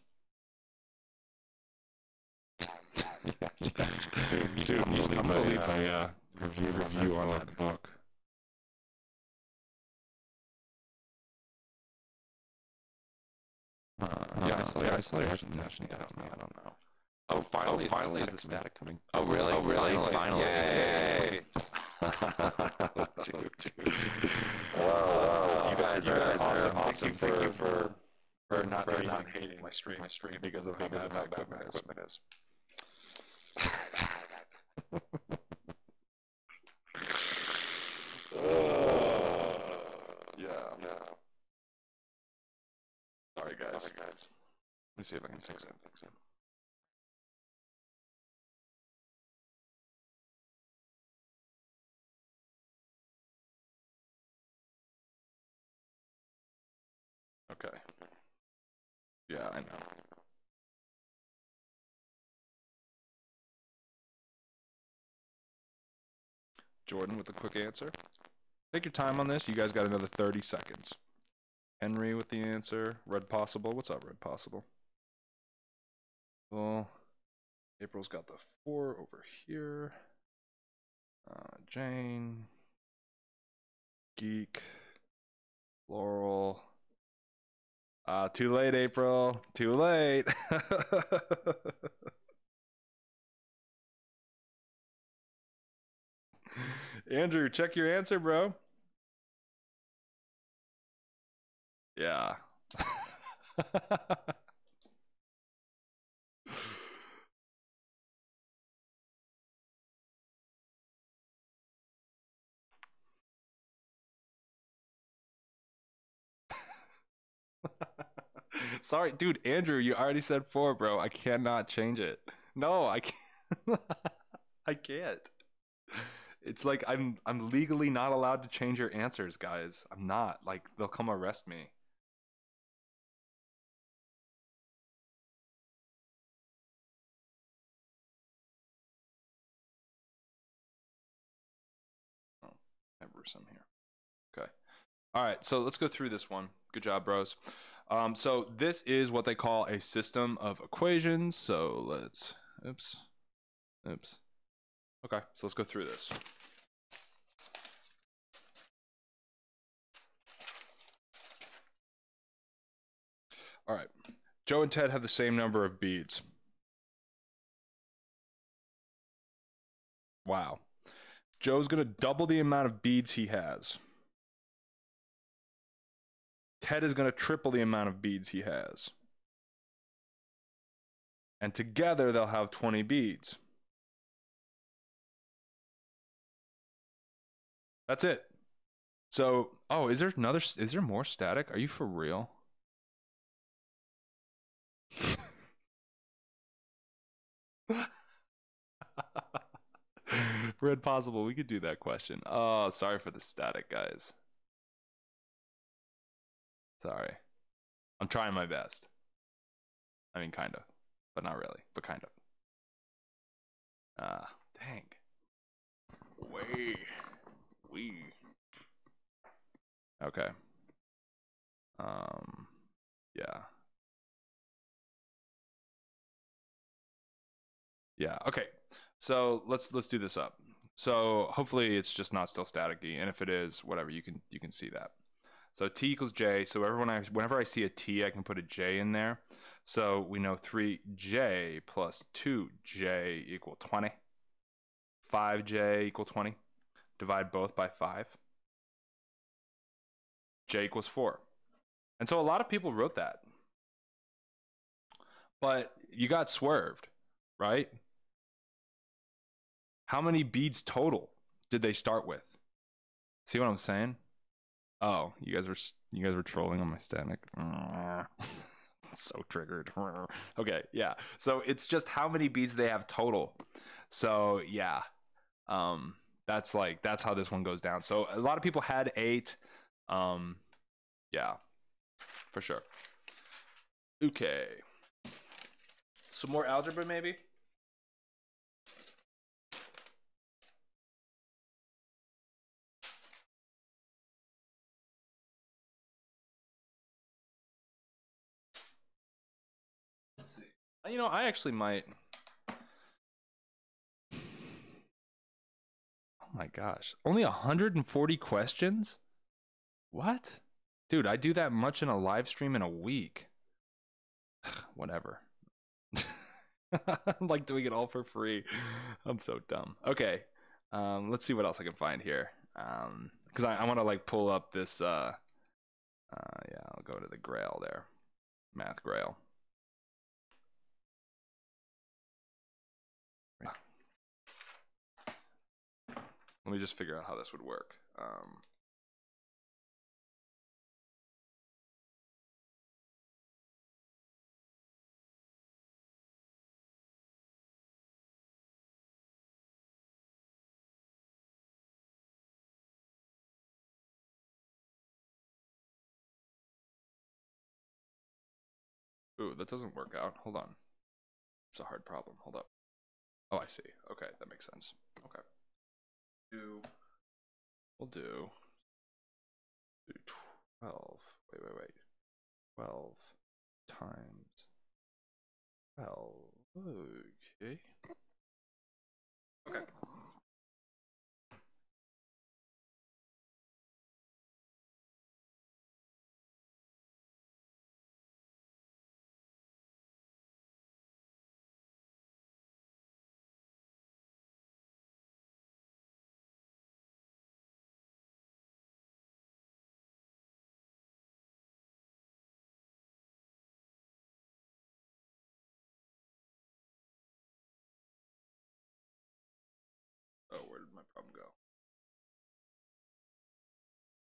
dude, dude, I'm gonna leave my uh, review review on that book. Uh, yeah, I Slowly, I slowly heard some national I don't know. I don't know. Oh, finally, Oh, finally, is the static coming? Oh, really? Oh, really? Finally. Finally. Yay. dude, dude. Wow, You guys you are guys are awesome. awesome. Thank you for, for for, for not for hating, not hating my stream, my stream because of how bad my bad equipment is. equipment is. (laughs) Yeah. Yeah. Sorry, guys. Sorry, guys. Let me see if I can fix it. Fix it. Yeah, I know. Jordan with a quick answer. Take your time on this. You guys got another 30 seconds. Henry with the answer. Red Possible. What's up, Red Possible? Well, April's got the four over here. Uh, Jane. Geek. Laurel. Ah, too late, April. Too late. (laughs) Andrew, check your answer, bro. Yeah. (laughs) Sorry, dude, Andrew, you already said four, bro. I cannot change it. No, I can't. (laughs) I can't. It's like I'm I'm legally not allowed to change your answers, guys. I'm not. Like they'll come arrest me. Oh, I have some here. Okay. All right, so let's go through this one. Good job, bros. Um, so this is what they call a system of equations. So let's, oops, oops. Okay, so let's go through this. All right, Joe and Ted have the same number of beads. Wow. Joe's going to double the amount of beads he has. Ted is going to triple the amount of beads he has. And together they'll have 20 beads. That's it. So, oh, is there another is there more static? Are you for real? (laughs) Red possible, we could do that question. Oh, sorry for the static, guys. Sorry. I'm trying my best. I mean, kind of, but not really, but kind of. Ah, dang. Way. We. Okay. Um, yeah. Yeah, okay. So let's let's do this up. So hopefully it's just not still staticky, and if it is, whatever, you can you can see that. So t equals j. So everyone, I, whenever I see a t, I can put a j in there. So we know 3j plus 2j equal 20. 5j equal 20. Divide both by 5. j equals 4. And so a lot of people wrote that. But you got swerved, right? How many beads total did they start with? See what I'm saying? Oh, you guys were you guys were trolling on my static. (laughs) so triggered. (laughs) okay, yeah. So it's just how many beads they have total. So yeah, um, that's like that's how this one goes down. So a lot of people had eight. Um, yeah, for sure. Okay. Some more algebra, maybe. You know, I actually might. Oh my gosh. Only 140 questions? What? Dude, I do that much in a live stream in a week. (sighs) Whatever. I'm (laughs) like doing it all for free. I'm so dumb. Okay. Um, let's see what else I can find here. Um, because I, I want to like pull up this. Uh, uh, yeah, I'll go to the Grail there, Math Grail. Let me just figure out how this would work. Um, Ooh, that doesn't work out. Hold on. It's a hard problem. Hold up. Oh, I see. Okay, that makes sense. Okay. Do we'll do do twelve. Wait, wait, wait. Twelve times twelve. Okay. Okay.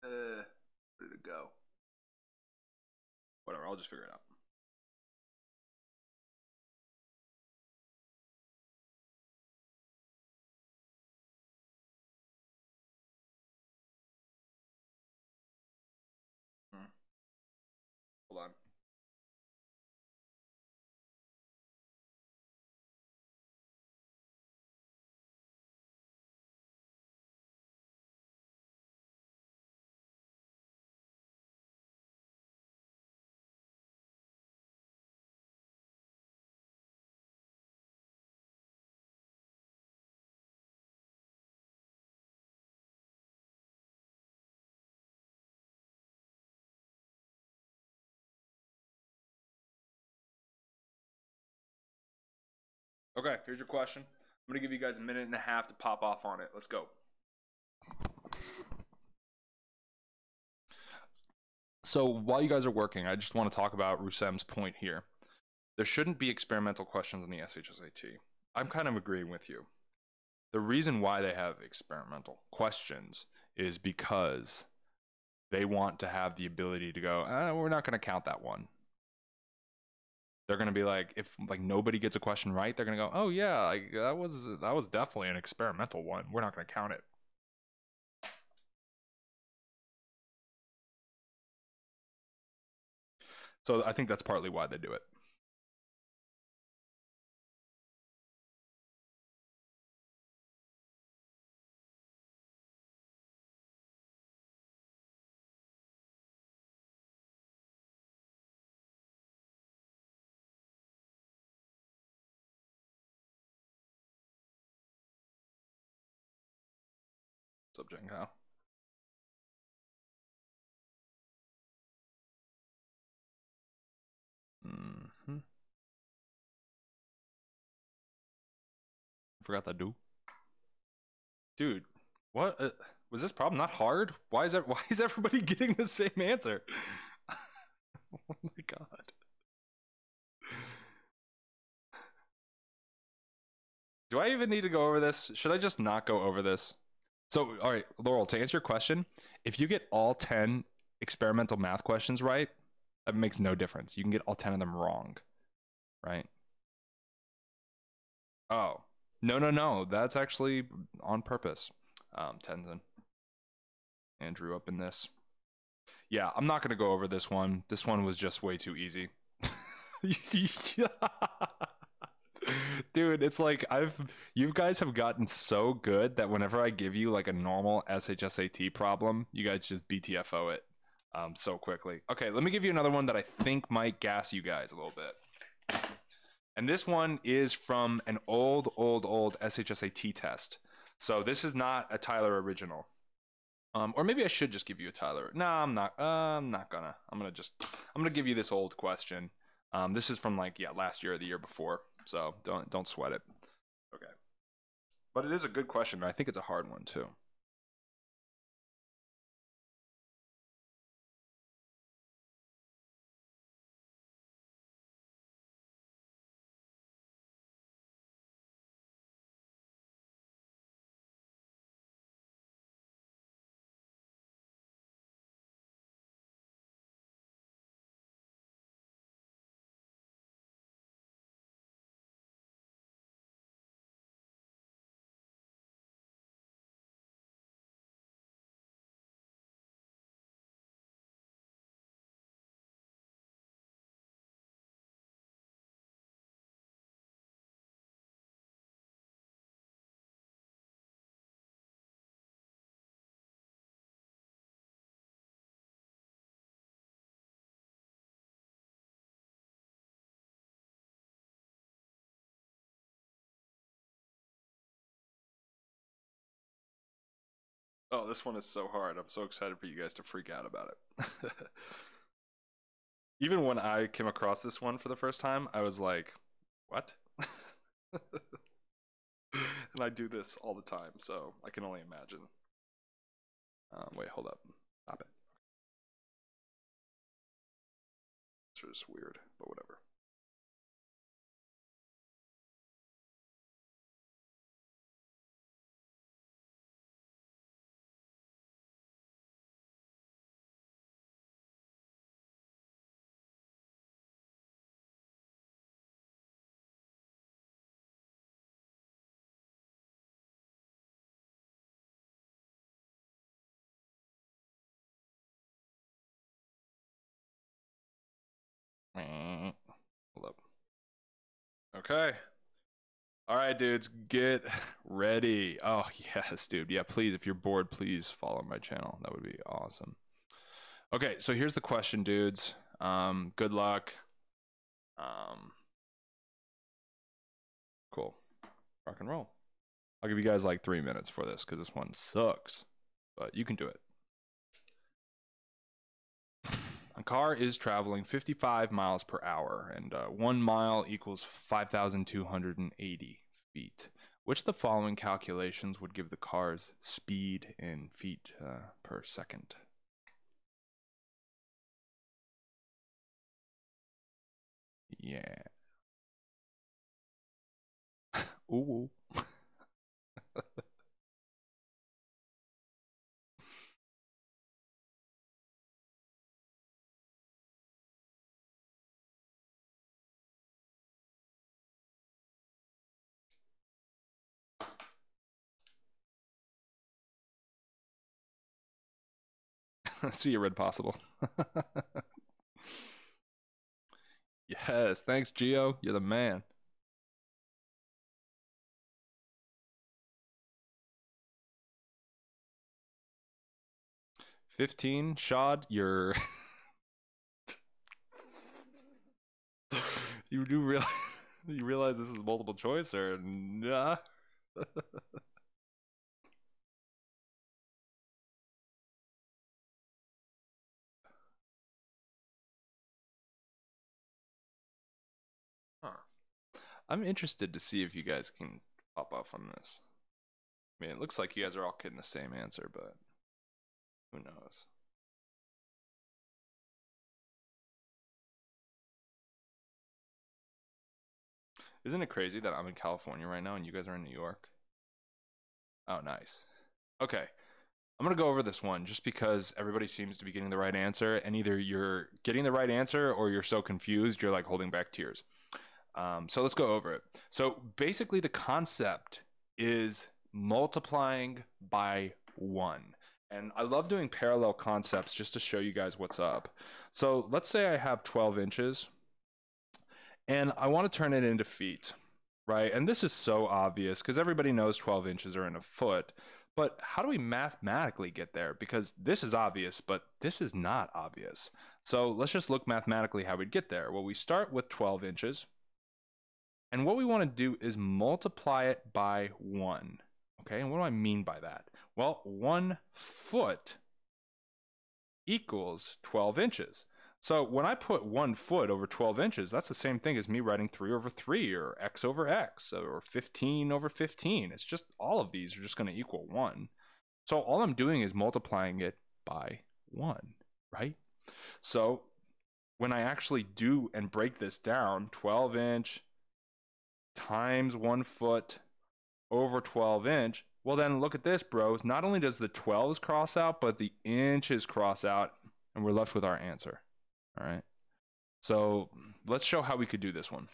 Uh, where did it go? Whatever, I'll just figure it out. Okay, here's your question. I'm gonna give you guys a minute and a half to pop off on it. Let's go. So while you guys are working, I just want to talk about Rusem's point here. There shouldn't be experimental questions on the SHSAT. I'm kind of agreeing with you. The reason why they have experimental questions is because they want to have the ability to go, uh, we're not going to count that one they're gonna be like if like nobody gets a question right they're gonna go oh yeah like, that was that was definitely an experimental one. We're not gonna count it. So i think that's partly why they do it subject how hmm forgot that do dude what uh, was this problem not hard? Why is that (laughs) why is everybody getting the same answer? (laughs) Oh my god. Do i even need to go over this? Should i just not go over this so all right laurel to answer your question if you get all 10 experimental math questions right that makes no difference. You can get all 10 of them wrong right? Oh no no no. That's actually on purpose. Um tenzin andrew up in this. Yeah i'm not going to go over this one. This one was just way too easy (laughs) (laughs) dude it's like i've you guys have gotten so good that whenever i give you like a normal shsat problem you guys just btfo it um, so quickly okay let me give you another one that i think might gas you guys a little bit and this one is from an old old old shsat test so this is not a tyler original um, or maybe I should just give you a Tyler. No, I'm not. Uh, I'm not gonna. I'm gonna just. I'm gonna give you this old question. Um, this is from like yeah last year or the year before, so don't don't sweat it. Okay, but it is a good question. But I think it's a hard one too. Oh, this one is so hard. I'm so excited for you guys to freak out about it. (laughs) Even when I came across this one for the first time, I was like, what? (laughs) and I do this all the time, so I can only imagine. Um, wait, hold up. Stop it. It's just weird, but whatever. Okay. All right, dudes, get ready. Oh, (laughs) yes, dude. Yeah, please, if you're bored, please follow my channel. That would be awesome. Okay, so here's the question, dudes. Um, good luck. Um, cool. Rock and roll. I'll give you guys like three minutes for this because this one sucks, but you can do it. A car is traveling 55 miles per hour, and uh, one mile equals 5,280 feet. Which of the following calculations would give the car's speed in feet uh, per second? Yeah. (laughs) Ooh. (laughs) See you, Red Possible. (laughs) yes, thanks, Geo. You're the man. Fifteen, Shad. You're. (laughs) you do realize you realize this is multiple choice or nah? I'm interested to see if you guys can pop off on this. I mean, it looks like you guys are all getting the same answer, but who knows? Isn't it crazy that I'm in California right now and you guys are in New York? Oh, nice. Okay. I'm going to go over this one just because everybody seems to be getting the right answer, and either you're getting the right answer or you're so confused you're like holding back tears. Um, so let's go over it. So basically, the concept is multiplying by one. And I love doing parallel concepts just to show you guys what's up. So let's say I have 12 inches and I want to turn it into feet, right? And this is so obvious because everybody knows 12 inches are in a foot. But how do we mathematically get there? Because this is obvious, but this is not obvious. So let's just look mathematically how we'd get there. Well, we start with 12 inches. And what we want to do is multiply it by 1. Okay, and what do I mean by that? Well, 1 foot equals 12 inches. So when I put one foot over 12 inches, that's the same thing as me writing 3 over 3 or x over x or 15 over 15. It's just all of these are just going to equal 1. So all I'm doing is multiplying it by 1, right? So when I actually do and break this down, 12 inch times 1 foot over 12 inch, well then look at this, bros. Not only does the 12s cross out, but the inches cross out, and we're left with our answer. All right. So let's show how we could do this one.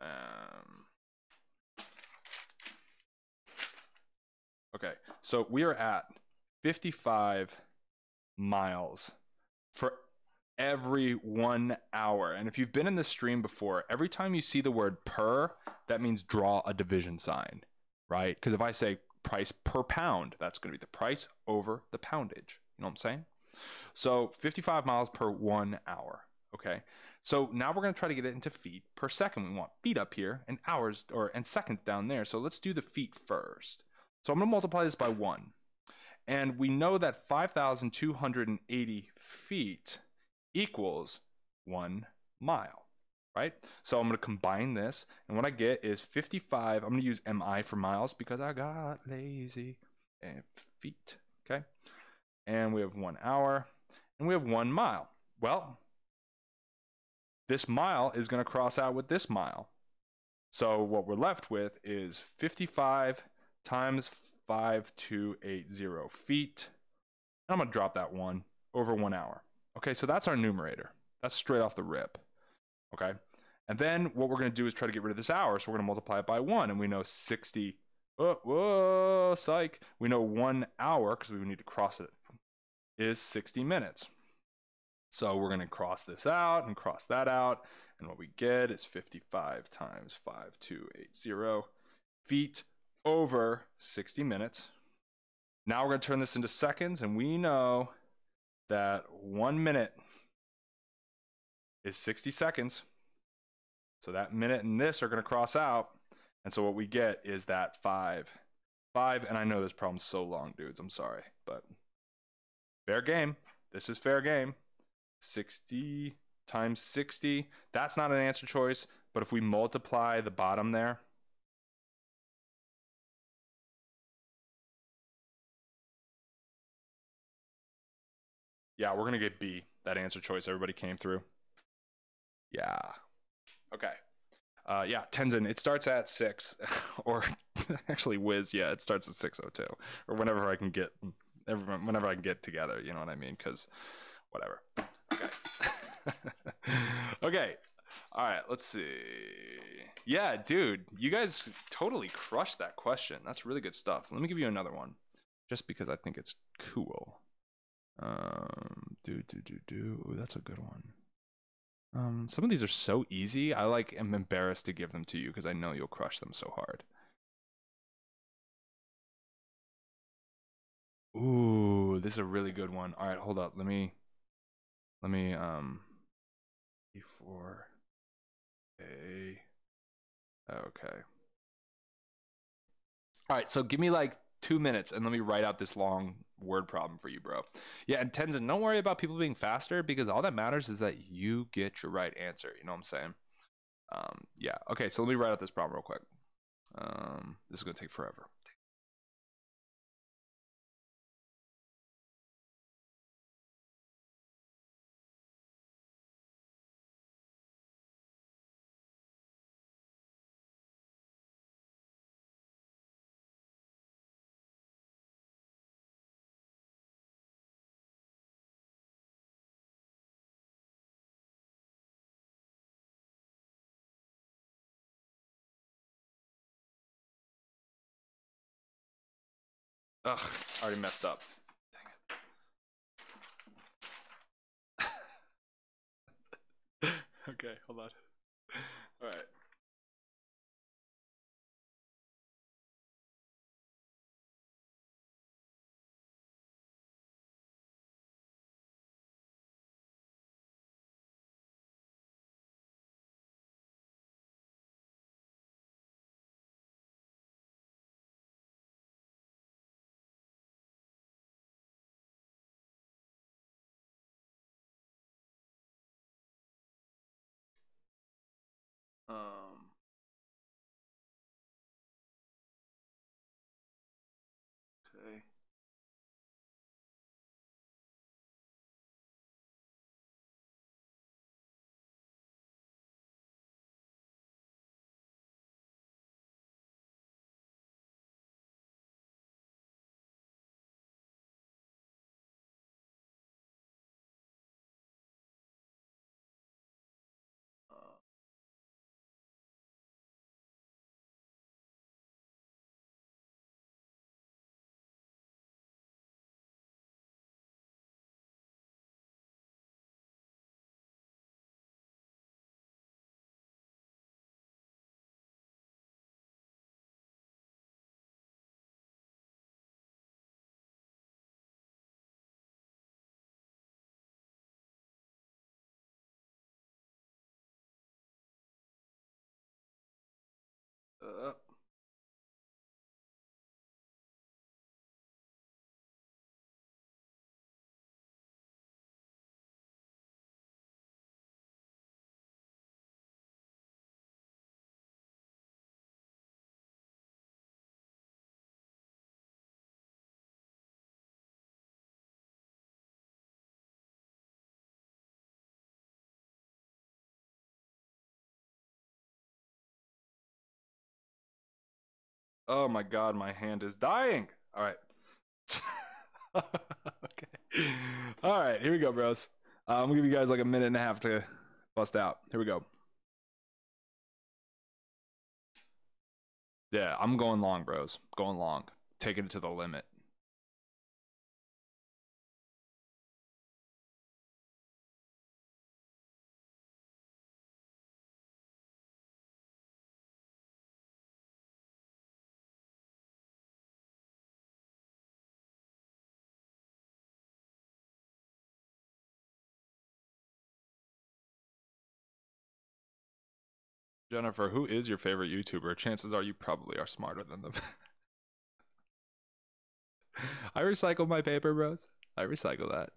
Um, okay, so we are at 55 miles for every one hour. And if you've been in this stream before, every time you see the word per, that means draw a division sign, right? Because if I say price per pound, that's going to be the price over the poundage. You know what I'm saying? So 55 miles per one hour. Okay. So now we're going to try to get it into feet per second. We want feet up here and hours or and seconds down there. So let's do the feet first. So I'm going to multiply this by one. And we know that 5,280 feet equals one mile, right? So I'm going to combine this. And what I get is 55. I'm going to use MI for miles because I got lazy. And feet. Okay. And we have one hour and we have one mile. Well, this mile is going to cross out with this mile. So what we're left with is 55 times 5280 feet. I'm going to drop that one over one hour. Okay, so that's our numerator. That's straight off the rip. Okay, and then what we're going to do is try to get rid of this hour. So we're going to multiply it by one, and we know 60. Oh, whoa, psych. We know one hour because we need to cross it is 60 minutes. So we're going to cross this out and cross that out. And what we get is 55 times 5280 feet over 60 minutes. Now we're going to turn this into seconds. And we know that one minute is 60 seconds. So that minute and this are going to cross out. And so what we get is that five. Five. And I know this problem's so long, dudes. I'm sorry. But fair game. This is fair game. 60 times 60. That's not an answer choice, but if we multiply the bottom there, yeah, we're to get B, that answer choice everybody came through. Yeah. Okay. Uh, yeah, Tenzin, it starts at 6, (laughs) or (laughs) actually Wiz, yeah, it starts at 6.02, or whenever I can get, whenever I can get together, you know what I mean? Because whatever. Okay. (laughs) okay. All right, let's see. Yeah, dude, you guys totally crushed that question. That's really good stuff. Let me give you another one, just because I think it's cool. Um, do do do do. Ooh, that's a good one. Um, some of these are so easy. I like am embarrassed to give them to you because I know you'll crush them so hard. Ooh, this is a really good one. All right, hold up. Let me let me um before a okay. All right, so give me like two minutes and let me write out this long word problem for you, bro. Yeah, and Tenzin, don't worry about people being faster because all that matters is that you get your right answer. You know what I'm saying? Um, yeah. Okay, so let me write out this problem real quick. Um, this is gonna take forever. Ugh, I already messed up. Dang it. (laughs) okay, hold on. All right. Um, Uh, oh my god, my hand is dying. All right. (laughs) okay. All right, here we go, bros. Uh, I'm gonna give you guys like a minute and a half to bust out. Here we go. Yeah, I'm going long, bros. Going long. Taking it to the limit. Jennifer, who is your favorite YouTuber? Chances are you probably are smarter than them. (laughs) I recycle my paper, bros. I recycle that.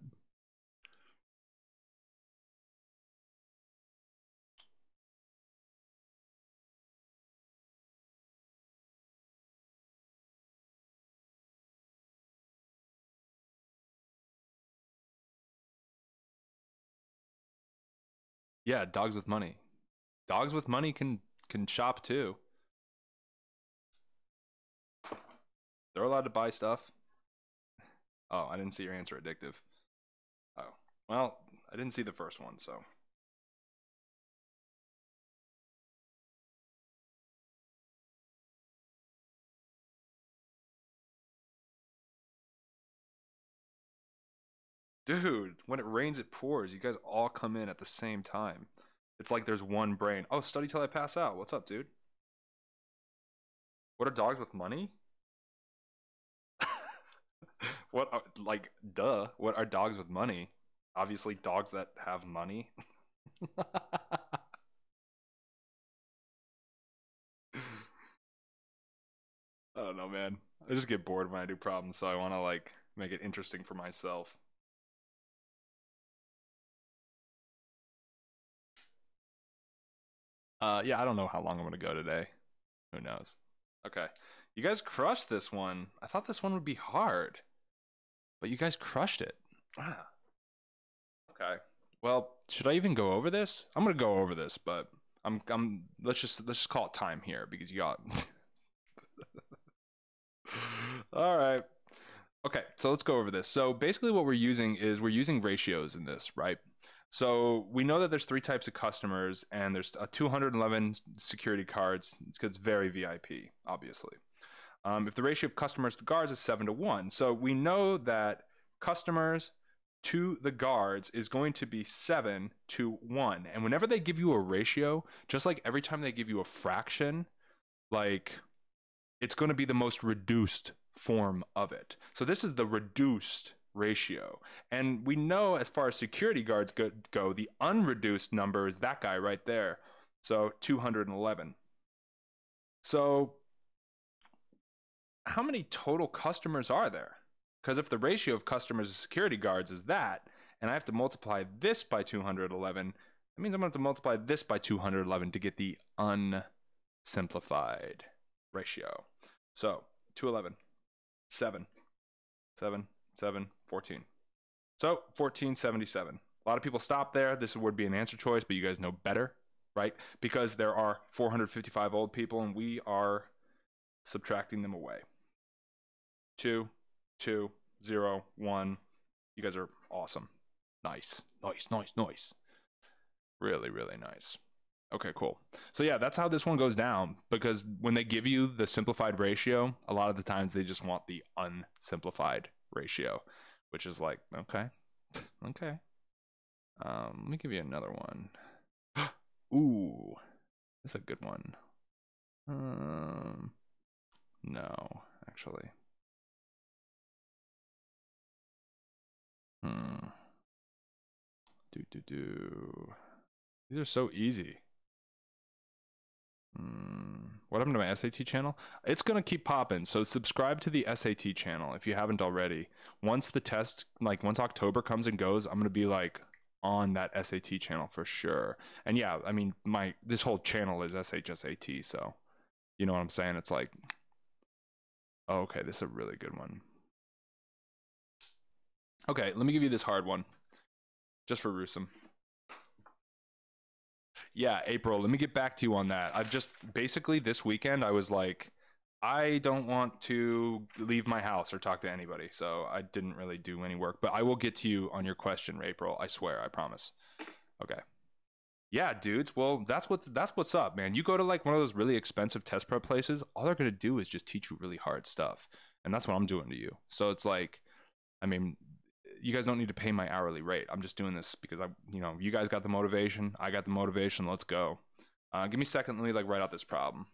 Yeah, dogs with money. Dogs with money can can shop too. They're allowed to buy stuff. Oh, I didn't see your answer addictive. Oh. Well, I didn't see the first one, so. Dude, when it rains, it pours. You guys all come in at the same time. It's like there's one brain. Oh, study till I pass out. What's up, dude? What are dogs with money? (laughs) what are, like duh, what are dogs with money? Obviously dogs that have money. (laughs) I don't know, man. I just get bored when I do problems, so I want to like make it interesting for myself. Uh, yeah, I don't know how long I'm gonna go today. Who knows? Okay, you guys crushed this one. I thought this one would be hard, but you guys crushed it. Ah. Okay. Well, should I even go over this? I'm gonna go over this, but I'm I'm let's just let's just call it time here because you got. (laughs) All right. Okay, so let's go over this. So basically, what we're using is we're using ratios in this, right? So we know that there's three types of customers, and there's a 211 security cards it's very VIP, obviously. Um, if the ratio of customers to guards is seven to one, so we know that customers to the guards is going to be seven to one. And whenever they give you a ratio, just like every time they give you a fraction, like it's going to be the most reduced form of it. So this is the reduced ratio. And we know as far as security guards go, go, the unreduced number is that guy right there. So 211. So how many total customers are there? Because if the ratio of customers to security guards is that, and I have to multiply this by 211, That means I'm going to have to multiply this by 211 to get the unsimplified ratio. So 211, 7, 7, 7, 14. So 1477. A lot of people stop there. This would be an answer choice, but you guys know better, right? Because there are 455 old people and we are subtracting them away. Two, two, zero, one. You guys are awesome. Nice, nice, nice, nice. Really, really nice. Okay, cool. So yeah, that's how this one goes down because when they give you the simplified ratio, a lot of the times they just want the unsimplified ratio, which is like, okay, okay. Um, let me give you another one. (gasps) Ooh, that's a good one. Um, no, actually. Hmm. Do do do. These are so easy. Hmm. What happened to my SAT channel? It's gonna keep popping. So subscribe to the SAT channel if you haven't already. Once the test, like once October comes and goes, I'm gonna be like on that SAT channel for sure. And yeah, I mean my this whole channel is SHSAT, so you know what I'm saying? It's like oh, okay, this is a really good one. Okay, let me give you this hard one. Just for Rusum. Yeah, April, let me get back to you on that. I've just basically this weekend I was like I don't want to leave my house or talk to anybody, so I didn't really do any work. But I will get to you on your question, April. I swear, I promise. Okay. Yeah, dudes. Well, that's what that's what's up, man. You go to like one of those really expensive test prep places, all they're gonna do is just teach you really hard stuff, and that's what I'm doing to you. So it's like, I mean, you guys don't need to pay my hourly rate. I'm just doing this because I, you know, you guys got the motivation. I got the motivation. Let's go. Uh, give me a second. Let me like write out this problem.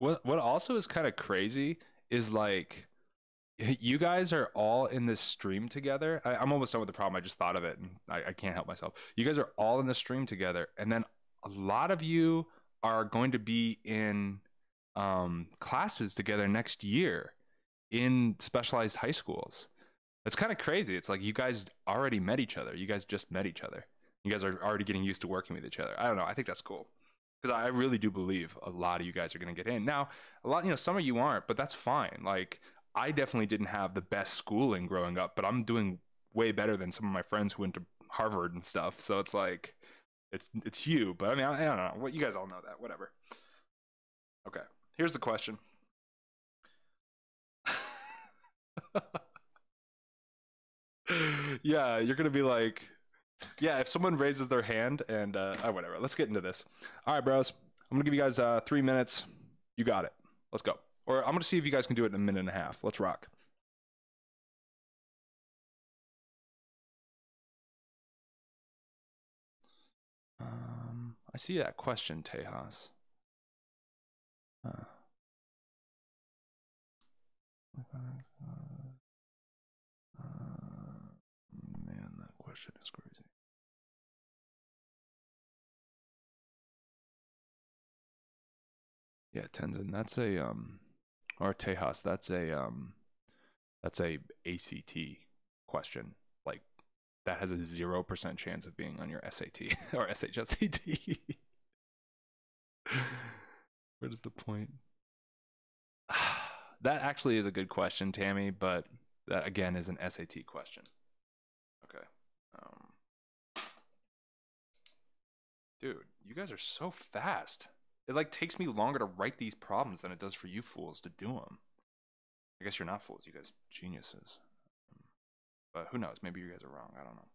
What what also is kind of crazy is like you guys are all in this stream together. I, I'm almost done with the problem. I just thought of it and I, I can't help myself. You guys are all in the stream together, and then a lot of you are going to be in um, classes together next year in specialized high schools. It's kind of crazy. It's like you guys already met each other. You guys just met each other. You guys are already getting used to working with each other. I don't know. I think that's cool because I really do believe a lot of you guys are going to get in. Now, a lot, you know, some of you aren't, but that's fine. Like, I definitely didn't have the best schooling growing up, but I'm doing way better than some of my friends who went to Harvard and stuff. So it's like, it's it's you. But I mean, I, I don't know. What you guys all know that. Whatever. Okay. Here's the question. (laughs) yeah, you're gonna be like, yeah, if someone raises their hand and uh, oh, whatever, let's get into this. All right, bros, I'm gonna give you guys uh, three minutes. You got it. Let's go. Or I'm gonna see if you guys can do it in a minute and a half. Let's rock. Um, I see that question, Tejas. Uh, uh, man, that question is crazy. Yeah, Tenzin, that's a um, or Tejas, that's a um, that's a ACT question. Like that has a zero percent chance of being on your SAT (laughs) or SHSAT. (laughs) what is the point? (sighs) that actually is a good question, Tammy, but that again is an SAT question. Okay. Um, dude, you guys are so fast. It like takes me longer to write these problems than it does for you fools to do them. I guess you're not fools. You guys geniuses. But who knows? Maybe you guys are wrong. I don't know.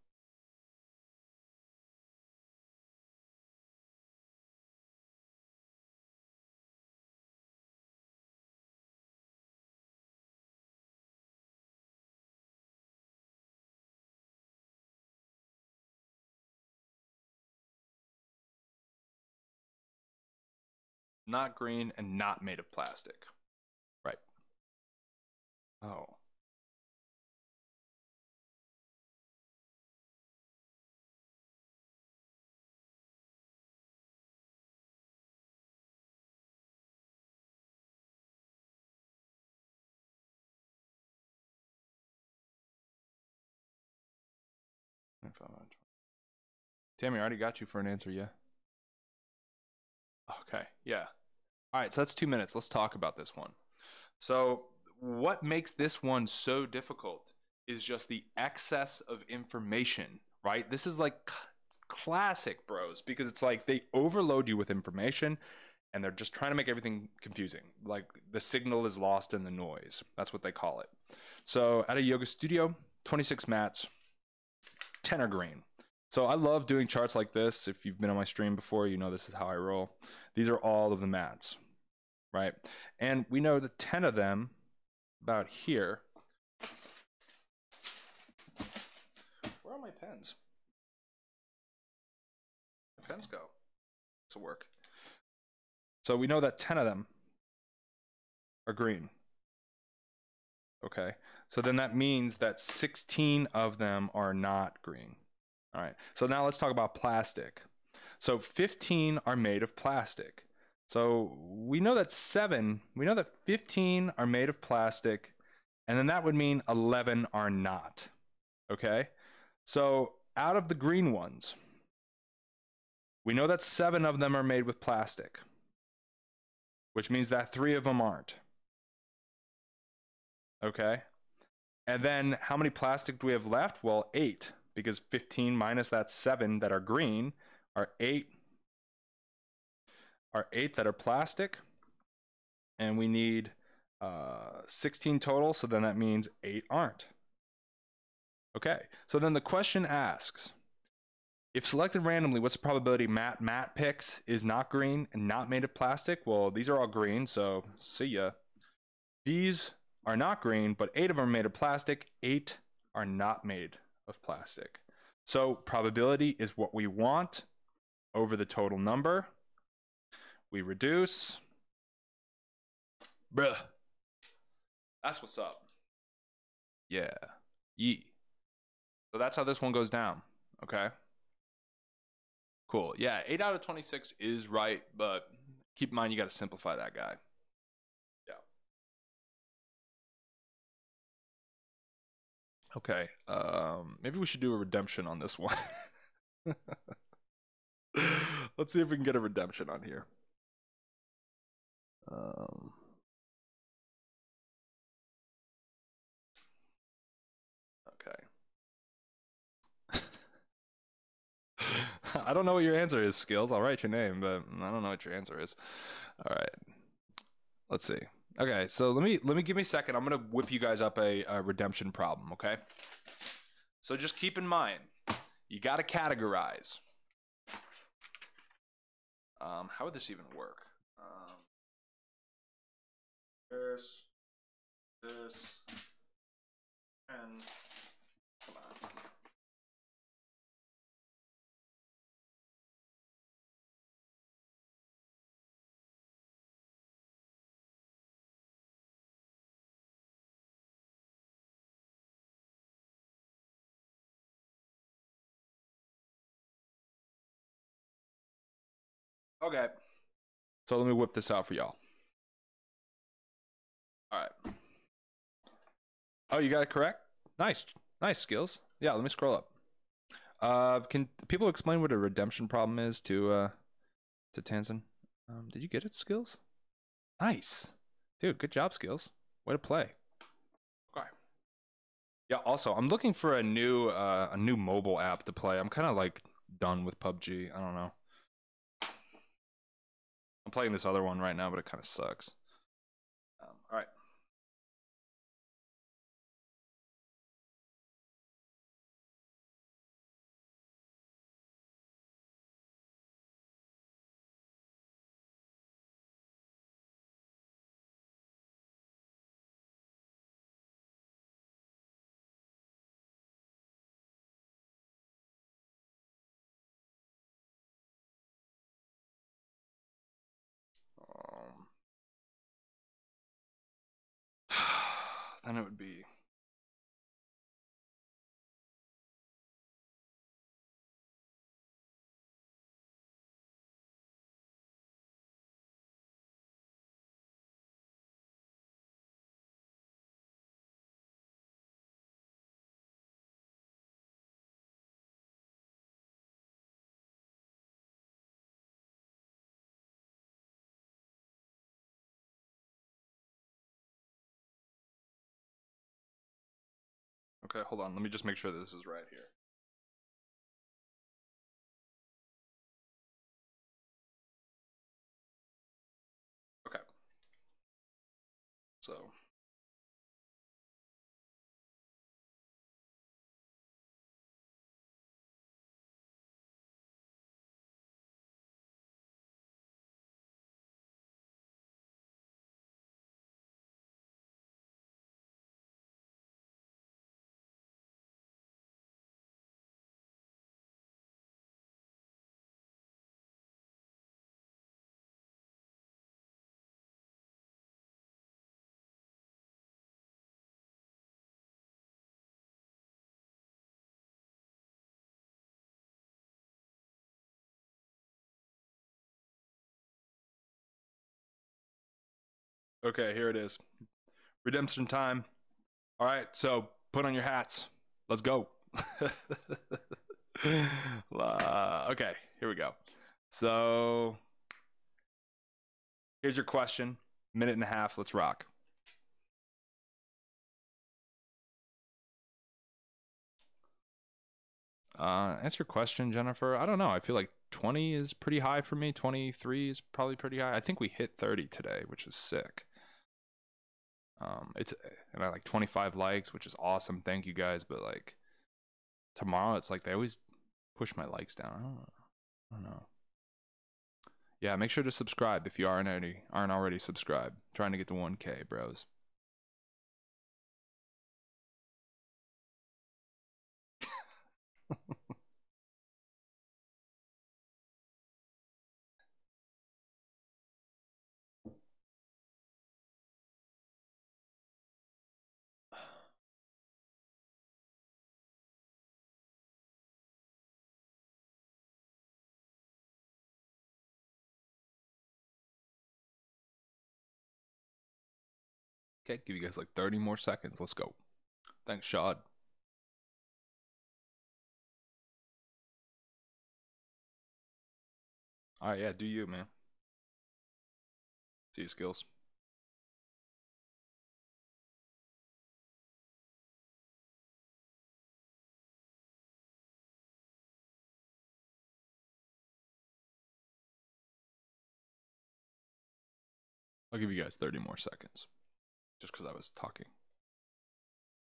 Not green and not made of plastic. Right. Oh. Tammy, I already got you for an answer, yeah? Yeah. All right, so that's two minutes. Let's talk about this one. So, what makes this one so difficult is just the excess of information, right? This is like c- classic bros because it's like they overload you with information and they're just trying to make everything confusing. Like the signal is lost in the noise. That's what they call it. So, at a yoga studio, 26 mats, 10 are green. So I love doing charts like this. If you've been on my stream before, you know this is how I roll. These are all of the mats, right? And we know that 10 of them, about here. Where are my pens? My pens go. This will work. So we know that 10 of them are green. Okay. So then that means that 16 of them are not green. All right. So now let's talk about plastic. So 15 are made of plastic. So we know that 7, we know that 15 are made of plastic, and then that would mean 11 are not. Okay? So out of the green ones, we know that 7 of them are made with plastic, which means that 3 of them aren't. Okay? And then how many plastic do we have left? Well, 8 because 15 minus that 7 that are green are 8 are 8 that are plastic. And we need uh, 16 total so then that means 8 aren't. Okay so then the question asks if selected randomly what's the probability matt matt picks is not green and not made of plastic? Well these are all green so see ya. These are not green but 8 of them are made of plastic 8 are not made of plastic. So probability is what we want over the total number. We reduce. Bruh. That's what's up. Yeah. Yee. So that's how this one goes down. Okay. Cool. Yeah, 8 out of 26 is right, but keep in mind you got to simplify that guy. Okay. Um, maybe we should do a redemption on this one. (laughs) Let's see if we can get a redemption on here. Um, okay. (laughs) I don't know what your answer is, Skills. I'll write your name, but I don't know what your answer is. All right. Let's see. Okay, so let me let me give me a second. I'm gonna whip you guys up a, a redemption problem. Okay. So just keep in mind, you got to categorize. Um, how would this even work? Um, this, this, and come on. Okay. So let me whip this out for y'all. All right. Oh, you got it correct. Nice, nice skills. Yeah, let me scroll up. Uh, can people explain what a redemption problem is to uh to Tenzin? Um, did you get it, skills? Nice, dude. Good job, skills. Way to play. Okay. Yeah. Also, I'm looking for a new uh a new mobile app to play. I'm kind of like done with PUBG. I don't know. I'm playing this other one right now, but it kind of sucks. Then it would be. Okay, hold on. Let me just make sure this is right here. Okay. So. Okay, here it is. Redemption time. All right, so put on your hats. Let's go. (laughs) Okay, here we go. So here's your question. Minute and a half. Let's rock. Uh, answer your question, Jennifer. I don't know. I feel like 20 is pretty high for me. 23 is probably pretty high. I think we hit 30 today, which is sick. Um, it's and I like 25 likes, which is awesome. Thank you guys. But like tomorrow, it's like they always push my likes down. I don't know. I don't know. Yeah, make sure to subscribe if you aren't already aren't already subscribed. trying to get to 1K, bros. (laughs) Okay, give you guys like 30 more seconds. Let's go. Thanks, Shad. All right, yeah, do you, man. See your skills. I'll give you guys 30 more seconds just because I was talking.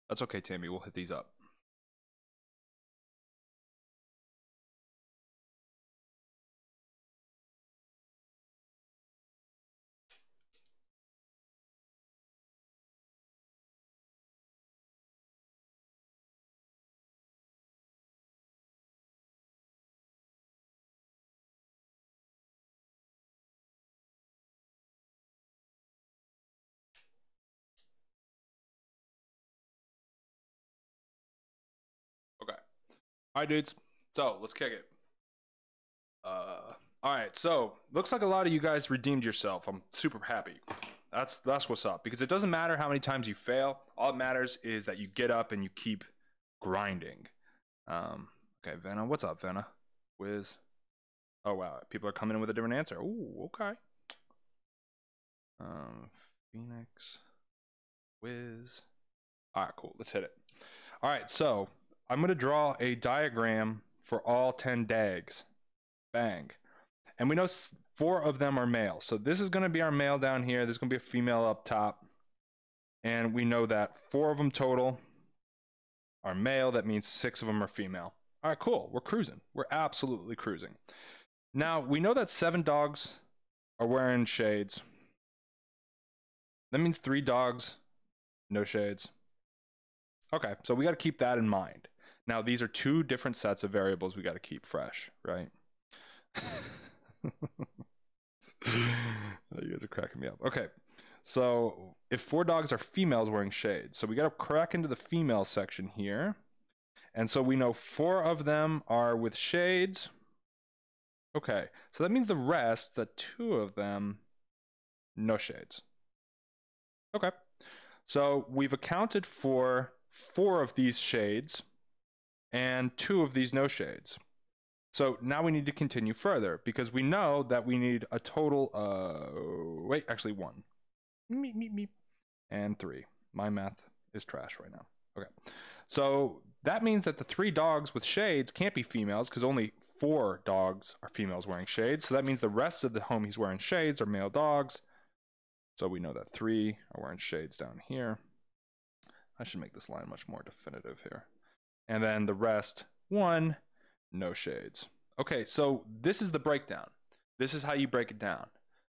That's okay, Tammy. We'll hit these up. All right, dudes. So let's kick it. Uh, All right, so looks like a lot of you guys redeemed yourself. I'm super happy. That's that's what's up because it doesn't matter how many times you fail. All it matters is that you get up and you keep grinding. Um, okay, Venna, what's up, Venna? Wiz. Oh wow, people are coming in with a different answer. Ooh, okay. Um, Phoenix, Wiz. All right, cool. Let's hit it. All right, so I'm gonna draw a diagram for all ten dags. Bang. And we know four of them are male. So this is going to be our male down here. There's going to be a female up top. And we know that four of them total are male. That means six of them are female. All right, cool. We're cruising. We're absolutely cruising. Now, we know that seven dogs are wearing shades. That means three dogs, no shades. Okay, so we got to keep that in mind. Now, these are two different sets of variables we got to keep fresh, right? (laughs) Oh, you guys are cracking me up. Okay, so if four dogs are females wearing shades, so we got to crack into the female section here. And so we know four of them are with shades. Okay, so that means the rest, the two of them, no shades. Okay, so we've accounted for four of these shades and two of these no shades. So now we need to continue further because we know that we need a total of wait, actually one. Meep, meep, meep. And three. My math is trash right now. Okay. So that means that the three dogs with shades can't be females because only four dogs are females wearing shades. So that means the rest of the homies wearing shades are male dogs. So we know that three are wearing shades down here. I should make this line much more definitive here. And then the rest, one, no shades. Okay, so this is the breakdown. This is how you break it down.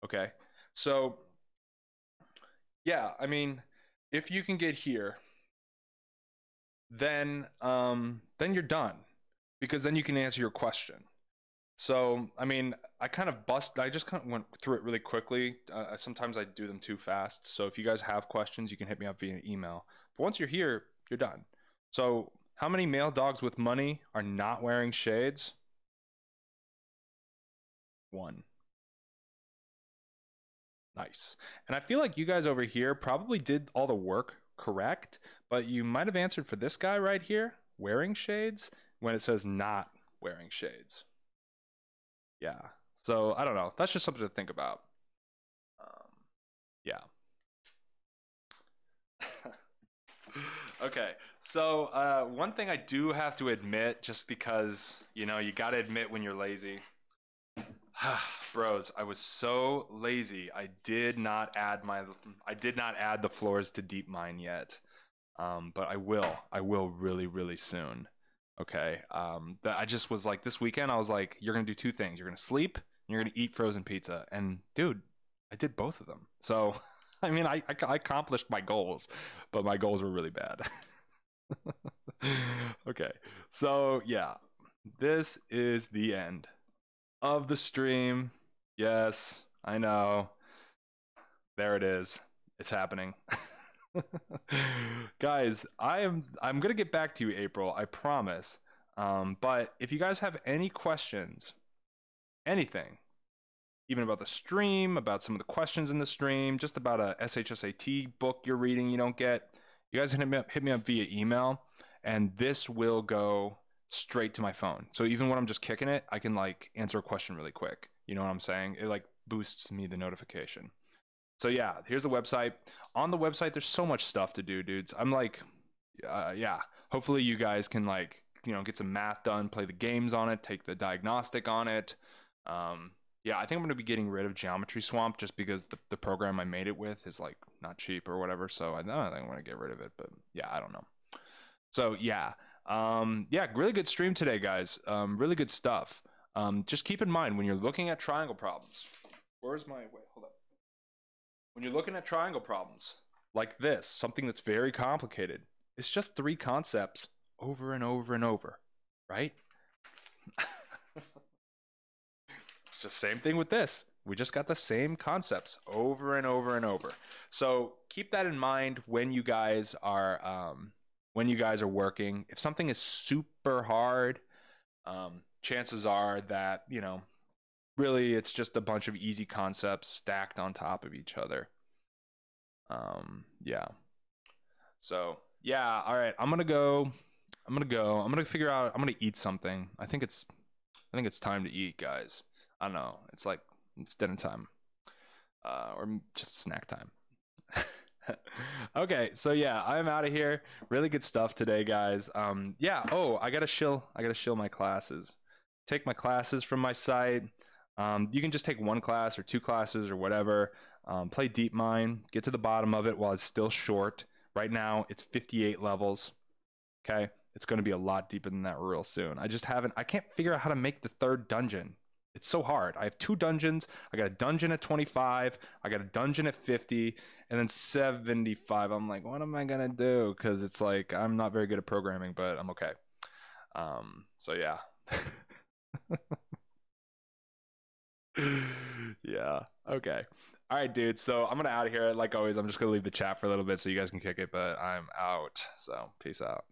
Okay, so yeah, I mean, if you can get here, then um, then you're done because then you can answer your question. So I mean, I kind of bust. I just kind of went through it really quickly. Uh, sometimes I do them too fast. So if you guys have questions, you can hit me up via email. But once you're here, you're done. So how many male dogs with money are not wearing shades? One. Nice. And I feel like you guys over here probably did all the work correct, but you might have answered for this guy right here, wearing shades, when it says not wearing shades. Yeah. So I don't know. That's just something to think about. Um, yeah. (laughs) okay. So uh, one thing I do have to admit, just because you know you got to admit when you're lazy, (sighs) bros, I was so lazy. I did not add my I did not add the floors to Deep Mine yet, um, but I will. I will really really soon. Okay. Um, I just was like this weekend. I was like, you're gonna do two things. You're gonna sleep. And you're gonna eat frozen pizza. And dude, I did both of them. So (laughs) I mean, I, I, I accomplished my goals, but my goals were really bad. (laughs) (laughs) okay. So, yeah, this is the end of the stream. Yes, I know. There it is. It's happening. (laughs) guys, I am I'm going to get back to you April, I promise. Um, but if you guys have any questions, anything, even about the stream, about some of the questions in the stream, just about a SHSAT book you're reading you don't get, you guys hit me up, hit me up via email, and this will go straight to my phone. So even when I'm just kicking it, I can like answer a question really quick. You know what I'm saying? It like boosts me the notification. So yeah, here's the website. On the website, there's so much stuff to do, dudes. I'm like, uh, yeah. Hopefully, you guys can like, you know, get some math done, play the games on it, take the diagnostic on it. Um, yeah, I think I'm going to be getting rid of Geometry Swamp just because the, the program I made it with is like not cheap or whatever. So I don't think I'm going to get rid of it. But yeah, I don't know. So yeah, um, yeah, really good stream today, guys. Um, really good stuff. Um, just keep in mind when you're looking at triangle problems. Where's my wait? Hold up. When you're looking at triangle problems like this, something that's very complicated, it's just three concepts over and over and over, right? (laughs) The same thing with this. We just got the same concepts over and over and over. So keep that in mind when you guys are um, when you guys are working. If something is super hard, um, chances are that you know really it's just a bunch of easy concepts stacked on top of each other. Um, yeah. So yeah, all right. I'm gonna go. I'm gonna go. I'm gonna figure out. I'm gonna eat something. I think it's. I think it's time to eat, guys. I don't know. It's like it's dinner time, uh, or just snack time. (laughs) okay, so yeah, I'm out of here. Really good stuff today, guys. Um, yeah. Oh, I gotta shill. I gotta shill my classes. Take my classes from my site. Um, you can just take one class or two classes or whatever. Um, play DeepMind. Get to the bottom of it while it's still short. Right now, it's 58 levels. Okay, it's going to be a lot deeper than that real soon. I just haven't. I can't figure out how to make the third dungeon. It's so hard. I have two dungeons. I got a dungeon at 25. I got a dungeon at 50, and then 75. I'm like, what am I gonna do? Because it's like I'm not very good at programming, but I'm okay. Um. So yeah. (laughs) yeah. Okay. All right, dude. So I'm gonna out of here. Like always, I'm just gonna leave the chat for a little bit so you guys can kick it, but I'm out. So peace out.